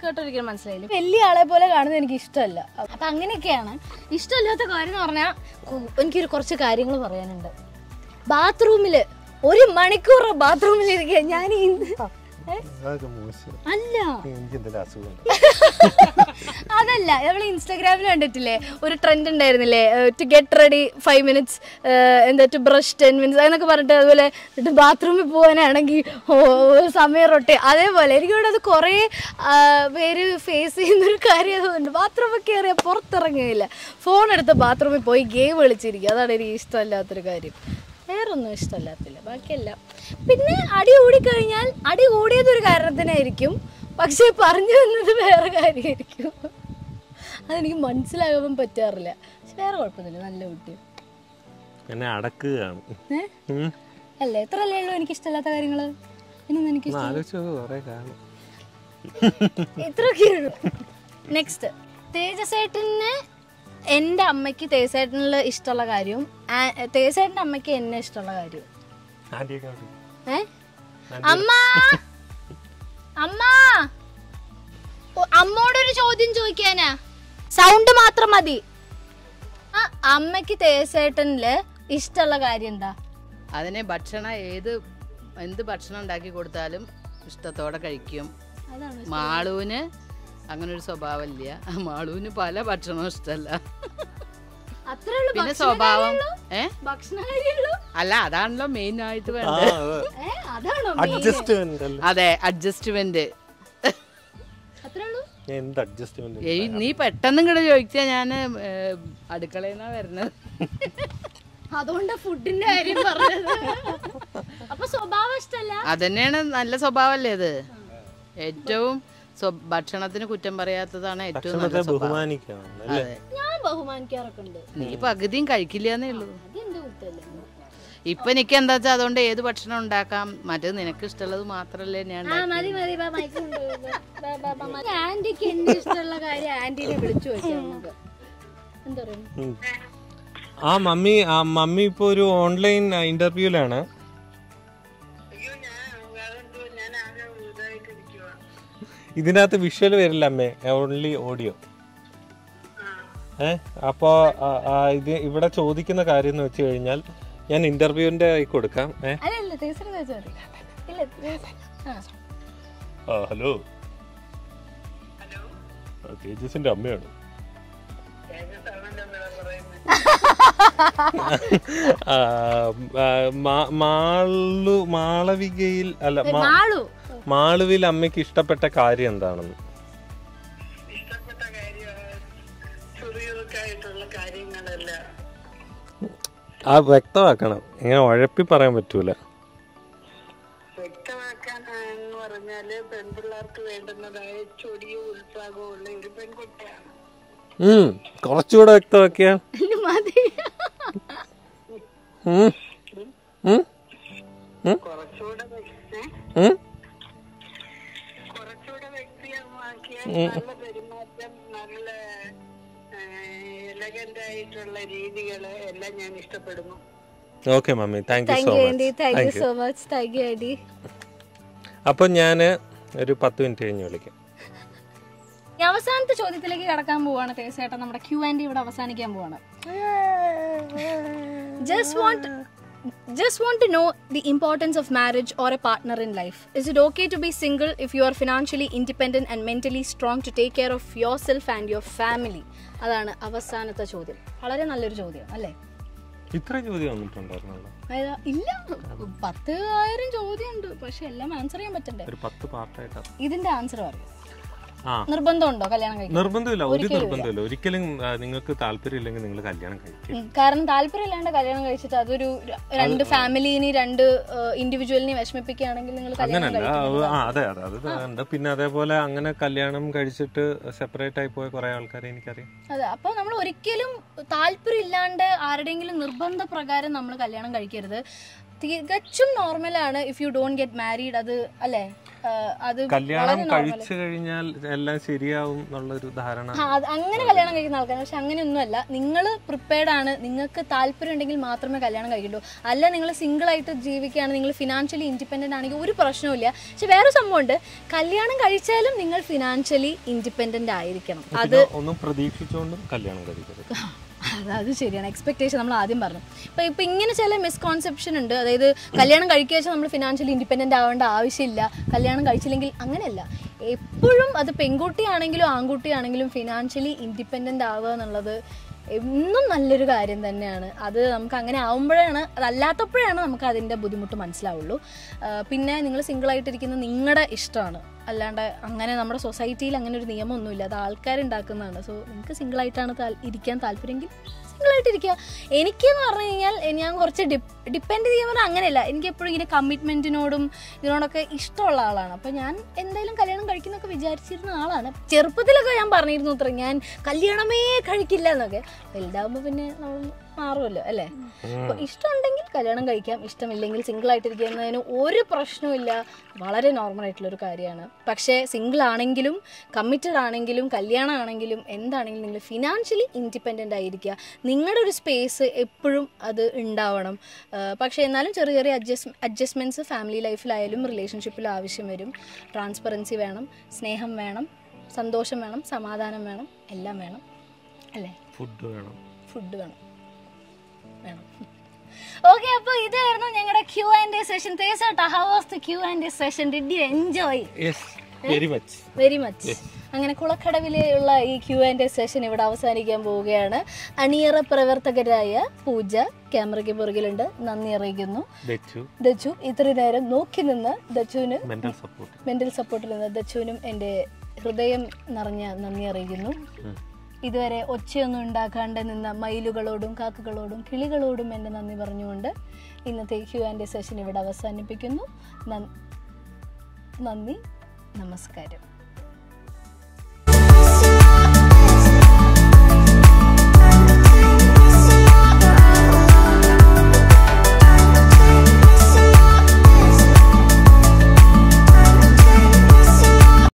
കേട്ടൊരിക്കലും മനസ്സിലായില്ലേ? വലിയ ആളെ പോലെ കാണുന്നത് എനിക്ക് ഇഷ്ടമല്ല. അപ്പം അങ്ങനെയൊക്കെയാണ്. ഇഷ്ടമില്ലാത്ത കാര്യം എന്ന് പറഞ്ഞാൽ എനിക്കൊരു കുറച്ച് കാര്യങ്ങൾ പറയാനുണ്ട്. ബാത്റൂമിൽ ഒരു മണിക്കൂർ ബാത്റൂമിൽ ഇരിക്കുക ഞാൻ ഇന്ന് അല്ല. അതല്ല നമ്മൾ ഇൻസ്റ്റാഗ്രാമിൽ കണ്ടിട്ടില്ലേ? ഒരു ട്രെൻഡ് ഉണ്ടായിരുന്നില്ലേ? To get ready five minutes എന്താ ടു ബ്രഷ് ടെൻ മിനിറ്റ്സ് എന്നൊക്കെ പറഞ്ഞിട്ട് അതുപോലെ ബാത്റൂമിൽ പോകാനാണെങ്കിൽ സമയം റൊട്ടി. അതേപോലെ എനിക്കിവിടെ അത് കുറേ പേര് ഫേസ് ചെയ്യുന്നൊരു കാര്യം അതുകൊണ്ട് ബാത്റൂമിൽ കയറിയ പുറത്തിറങ്ങുകയില്ല. ഫോൺ എടുത്ത് ബാത്റൂമിൽ പോയി ഗെയിം കളിച്ചിരിക്കുക. അതാണ് എനിക്ക് ഇഷ്ടമല്ലാത്തൊരു കാര്യം. വേറൊന്നും ഇഷ്ടമല്ലാത്തില്ല. ബാക്കിയെല്ലാം. പിന്നെ അടി കൂടിക്കഴിഞ്ഞാൽ അടി കൂടിയതൊരു കാരണത്തിനായിരിക്കും. പക്ഷേ പറഞ്ഞു വന്നത് വേറെ കാര്യമായിരിക്കും. അതെനിക്ക് മനസ്സിലാകാൻ പറ്റാറില്ല. പക്ഷെ വേറെ കുഴപ്പമൊന്നുമില്ല. നല്ല കുട്ടി.
എന്നെ അടക്കുകയാണ്.
അല്ല? എത്ര അല്ലേ ഉള്ളൂ എനിക്ക് ഇഷ്ടമല്ലാത്ത കാര്യങ്ങൾ ഇനൊന്നും എനിക്ക് ഇത്രയൊക്കെ ഉള്ളൂ. നെക്സ്റ്റ് തേജസേട്ടന് എന്റെ അമ്മയ്ക്ക് തേജസേട്ടനിൽ ഇഷ്ടമുള്ള കാര്യവും തേസേട്ടന്റെ അമ്മയ്ക്ക് എന്നെ ഇഷ്ടമുള്ള കാര്യവും ഏ? അമ്മ! അമ്മ! അമ്മോടൊരു ചോദ്യം ചോദിക്കാനാ. സൗണ്ട് മാത്രം മതി. ആ അമ്മയ്ക്ക് തേസേട്ടനിൽ ഇഷ്ടമുള്ള കാര്യം എന്താ?
അതിനെ ഭക്ഷണം ഏത് എന്ത് ഭക്ഷണം ഉണ്ടാക്കി കൊടുത്താലും ഇഷ്ടത്തോടെ കഴിക്കും.
അതാണ്
മാളൂന് അങ്ങനെ ഒരു സ്വഭാവമില്ല. മാളൂന് പല ഭക്ഷണവും ഇഷ്ടമല്ല.
അത്രേ ഉള്ളൂ
പിന്നെ സ്വഭാവം ഏ? അല്ല അതാണല്ലോ മെയിൻ ആയിട്ട് വേണ്ടത്.
അതെ.
അതാണോ
അഡ്ജസ്റ്റ്മെന്റ് അല്ല?
അതെ അഡ്ജസ്റ്റ്മെന്റ്
അത്രേ ഉള്ളൂ?
എന്ത് അഡ്ജസ്റ്റ്മെന്റ്
നീ പെട്ടെന്ന് ഇങ്ങോട്ട് ചോദിച്ചാ ഞാൻ അടുക്കളയിന്നാ വരുന്നത്
അതുകൊണ്ട് ഫുഡിന്റെ കാര്യം പറഞ്ഞത്. അപ്പൊ സ്വഭാവം ഇഷ്ടല്ല?
അതന്നെയാണ് നല്ല സ്വഭാവല്ലേ ഇത്? ഏറ്റവും സ്വ- ഭക്ഷണത്തിന് കുറ്റം പറയാത്തതാണ് ഏറ്റവും നല്ല സ്വഭാവം.
അല്ലേ?
അതെ.
ഞാൻ ബഹുമാനിക്കാറൊക്കെ ഉണ്ട്
നീ പകുതിയും കഴിക്കില്ലേ ഉള്ളൂ.
അതെന്റെ
ഇപ്പൊ എനിക്ക് എന്താ വെച്ചാൽ അതുകൊണ്ട് ഏത് ഭക്ഷണം ഉണ്ടാക്കാം? മറ്റേത് നിനക്ക് ഇഷ്ടമുള്ളത് മാത്രല്ലേ ഞാൻ
ആ മതി മതി ബാ, മൈക്ക് കൊണ്ടുപോയി. ബാ, ബാ, ബാ, മതി. ആന്റിക്ക് എന്ത് ഇഷ്ടമുള്ള കാര്യം ആന്റീനെ വിളിച്ചു ചോദിക്കാം നമുക്ക്. എന്താ പറയുക
ആ മമ്മി ആ മമ്മി ഇപ്പൊ ഒരു ഓൺലൈൻ ഇന്റർവ്യൂലാണ് ഇതിനകത്ത് വിഷ്വൽ വരില്ല അമ്മേ. ഓൺലി ഓഡിയോ ഏ? അപ്പോ ഇത് ഇവിടെ ചോദിക്കുന്ന കാര്യം എന്ന് വെച്ച് കഴിഞ്ഞാൽ ഞാൻ ഇന്റർവ്യൂവിന്റെ ആയി കൊടുക്കാം. ഏ? ഹലോ. തേജസിന്റെ അമ്മയാണ്. മാളു മാളവികയിൽ അല്ല
മാളു.
മാളുവിൽ അമ്മയ്ക്ക് ഇഷ്ടപ്പെട്ട കാര്യം എന്താണെന്ന്? ആ വ്യക്തമാക്കണം. ഇങ്ങനെ ഉഴപ്പി പറയാൻ പറ്റൂല.
വ്യക്തമാക്കാൻ എന്ന് പറഞ്ഞാൽ പെൺപിള്ളേർക്ക് വേണ്ടുന്നതായ ചൊടിയും ഉത്സാഹവും ഉള്ള ഒരു പെൺകുട്ടിയാണ്.
ഉം കുറച്ചുകൂടെ വ്യക്തമാക്കിയാ.
കുറച്ചുകൂടെ നല്ല പെരുമാറ്റം നല്ല എലഗന്റ് ആയിട്ടുള്ള രീതികൾ എല്ലാം ഞാൻ ഇഷ്ടപ്പെടുന്നു.
Okay mummy. Thank you so
much thank you so much thank you aunty
അപ്പം ഞാൻ ഒരു പത്ത് മിനിറ്റ് കഴിഞ്ഞ് വിളിക്കാം.
അവസാനത്തെ ചോദ്യത്തിലേക്ക് കടക്കാൻ പോവാണ് തേസേട്ടൻ നമ്മുടെ ക്യൂ ആൻഡ് ഇവിടെ അവസാനിക്കാൻ പോവാണ്. Just want want to know the importance of marriage or a partner in life is it okay to be single if you are financially independent and mentally strong to take care of your self and your family അതാണ് അവസാനത്തെ ചോദ്യം. വളരെ നല്ലൊരു ചോദ്യം അല്ലേ?
ഇത്ര ചോദ്യം വന്നിട്ടുണ്ടായിരുന്നല്ലോ.
ഇല്ല പത്ത് ആയിരം ചോദ്യം ഉണ്ട് പക്ഷെ എല്ലാം ആൻസർ ചെയ്യാൻ പറ്റണ്ടേ?
ഒരു പത്ത് പാർട്ടായിട്ടാണ്
ഇതിന്റെ ആൻസർ പറയും. നിർബന്ധമുണ്ടോ കല്യാണം കഴിക്കാൻ?
നിർബന്ധമില്ല. ഒരു നിർബന്ധമില്ല. ഒരിക്കലും നിങ്ങൾക്ക് താല്പര്യം ഇല്ലെങ്കിൽ നിങ്ങൾ കല്യാണം കഴിക്കും.
കാരണം താല്പര്യമില്ലാണ്ട് കല്യാണം കഴിച്ചിട്ട് അതൊരു രണ്ട് ഫാമിലിനെ രണ്ട് ഇൻഡിവിജ്വലിനെ വിഷമിപ്പിക്കുകയാണെങ്കിൽ നിങ്ങൾ
അങ്ങനല്ല അതെ അതെ അത് ഉണ്ട് പിന്നെ അതേപോലെ അങ്ങനെ കല്യാണം കഴിച്ചിട്ട് സെപ്പറേറ്റ് ആയി പോയ കുറെ ആൾക്കാരെ എനിക്കറിയാം.
അതെ അപ്പൊ നമ്മൾ ഒരിക്കലും താല്പര്യം ഇല്ലാണ്ട് ആരുടെയെങ്കിലും നിർബന്ധ പ്രകാരം നമ്മൾ കല്യാണം കഴിക്കരുത്. തികച്ചും നോർമലാണ് if you don't get married അത് അല്ലേ? അത്
കല്യാണം കഴിച്ചു കഴിഞ്ഞാൽ എല്ലാം ശരിയാവും എന്നുള്ളൊരു ധാരണ.
അങ്ങനെ കല്യാണം കഴിക്കുന്ന ആൾക്കാർ പക്ഷെ അങ്ങനെയൊന്നുമല്ല. നിങ്ങൾ പ്രിപ്പയർഡ് ആണ്. നിങ്ങൾക്ക് താല്പര്യം ഉണ്ടെങ്കിൽ മാത്രമേ കല്യാണം കഴിക്കുള്ളൂ അല്ല നിങ്ങൾ സിംഗിൾ ആയിട്ട് ജീവിക്കുകയാണ് നിങ്ങൾ ഫിനാൻഷ്യലി ഇൻഡിപെൻഡന്റ് ആണെങ്കിൽ ഒരു പ്രശ്നവുമില്ല പക്ഷെ വേറെ സംഭവമുണ്ട്. കല്യാണം കഴിച്ചാലും നിങ്ങൾ ഫിനാൻഷ്യലി ഇൻഡിപെൻഡന്റ് ആയിരിക്കണം. അത്
ഒന്നും പ്രതീക്ഷിച്ചുകൊണ്ടും കല്യാണം കഴിക്കരുത്. [laughs]
അത് ശരിയാണ്. എക്സ്പെക്ടേഷൻ നമ്മൾ ആദ്യം പറഞ്ഞു. ഇപ്പൊ ഇപ്പൊ ഇങ്ങനെ ചില മിസ്കോൺസെപ്ഷൻ ഉണ്ട്. അതായത് കല്യാണം കഴിക്കുക നമ്മൾ ഫിനാൻഷ്യലി ഇൻഡിപെൻഡന്റ് ആവേണ്ട ആവശ്യമില്ല. കല്യാണം കഴിച്ചില്ലെങ്കിൽ അങ്ങനെയല്ല. എപ്പോഴും അത് പെൺകുട്ടിയാണെങ്കിലും ആൺകുട്ടിയാണെങ്കിലും ഫിനാൻഷ്യലി ഇൻഡിപെൻഡന്റ് ആവുക എന്നുള്ളത് എന്നും നല്ലൊരു കാര്യം തന്നെയാണ്. അത് നമുക്ക് അങ്ങനെ ആവുമ്പോഴാണ് അതല്ലാത്തപ്പോഴാണ് നമുക്ക് അതിന്റെ ബുദ്ധിമുട്ട് മനസ്സിലാവുള്ളൂ. പിന്നെ നിങ്ങൾ സിംഗിൾ ആയിട്ടിരിക്കുന്നത് നിങ്ങളുടെ ഇഷ്ടമാണ്. അല്ലാണ്ട് അങ്ങനെ നമ്മുടെ സൊസൈറ്റിയിൽ അങ്ങനെ ഒരു നിയമമൊന്നുമില്ല. അത് ആൾക്കാരുണ്ടാക്കുന്നതാണ്. സോ നിങ്ങൾക്ക് സിംഗിളായിട്ടാണ് താൽ- ഇരിക്കാൻ താല്പര്യമെങ്കിൽ എനിക്ക് എനിക്കെന്ന് പറഞ്ഞു കഴിഞ്ഞാൽ ഞാൻ കുറച്ച് ഡിപ് ഡിപ്പെൻഡ് പറഞ്ഞാൽ അങ്ങനെയല്ല. എനിക്ക് എപ്പോഴും ഇങ്ങനെ കമ്മിറ്റ്മെന്റിനോടും ഇതിനോടൊക്കെ ഇഷ്ടമുള്ള ആളാണ്. അപ്പോൾ ഞാൻ എന്തായാലും കല്യാണം കഴിക്കുന്നൊക്കെ വിചാരിച്ചിരുന്ന ആളാണ്. ചെറുപ്പത്തിലൊക്കെ ഞാൻ പറഞ്ഞിരുന്നു അത്ര ഞാൻ കല്യാണമേ കഴിക്കില്ല എന്നൊക്കെ. വലുതാകുമ്പോൾ പിന്നെ നമ്മൾ മാറുമല്ലോ അല്ലേ? അപ്പോൾ ഇഷ്ടമുണ്ടെങ്കിൽ കല്യാണം കഴിക്കാം ഇഷ്ടമില്ലെങ്കിൽ സിംഗിൾ ആയിട്ടിരിക്കുന്നതിന് ഒരു പ്രശ്നവുമില്ല. വളരെ നോർമൽ ആയിട്ടുള്ള ഒരു കാര്യമാണ്. പക്ഷേ സിംഗിൾ ആണെങ്കിലും കമ്മിറ്റഡ് ആണെങ്കിലും കല്യാണം ആണെങ്കിലും എന്താണെങ്കിലും നിങ്ങൾ ഫിനാൻഷ്യലി ഇൻഡിപെൻഡന്റ് ആയിരിക്കുക. നിങ്ങളുടെ ഒരു സ്പേസ് എപ്പോഴും അത് ഉണ്ടാവണം. പക്ഷേ എന്നാലും ചെറിയ ചെറിയ അഡ്ജസ്റ്റ് അഡ്ജസ്റ്റ്മെന്റ്സ് ഫാമിലി ലൈഫിലായാലും റിലേഷൻഷിപ്പിലും ആവശ്യം വരും. ട്രാൻസ്പെറൻസി വേണം സ്നേഹം വേണം സന്തോഷം വേണം സമാധാനം വേണം എല്ലാം വേണം. അല്ലേ?
ഫുഡ് വേണം.
ഫുഡ് വേണം. വേണം. ഓക്കെ അപ്പോൾ ഇതായിരുന്നു ഞങ്ങളുടെ Q and session തേസാട്ട how was the Q and session did you enjoy
very much
very much അങ്ങനെ കുളക്കടവിലുള്ള ഈ ക്യൂ ആൻഡ് സെഷൻ ഇവിടെ അവസാനിക്കാൻ പോവുകയാണ്. അണിയറ പ്രവർത്തകരായ പൂജ ക്യാമറയ്ക്ക് പുറകിലുണ്ട്. നന്ദി അറിയിക്കുന്നു.
ദച്ചു.
ഇത്ര നേരം നോക്കി നിന്ന് ദച്ചുവിന്
മെന്റൽ
സപ്പോർട്ടിൽ നിന്ന് ദച്ചുവിനും എന്റെ ഹൃദയം നിറഞ്ഞ നന്ദി അറിയിക്കുന്നു. ഇതുവരെ ഒച്ചയൊന്നും ഉണ്ടാക്കാണ്ട് നിന്ന മയിലുകളോടും കാക്കകളോടും കിളികളോടും എന്റെ നന്ദി പറഞ്ഞുകൊണ്ട് ഇന്നത്തെ ഹ്യൂ ആൻഡ് സെഷൻ ഇവിടെ അവസാനിപ്പിക്കുന്നു. നന്ദി നമസ്കാരം.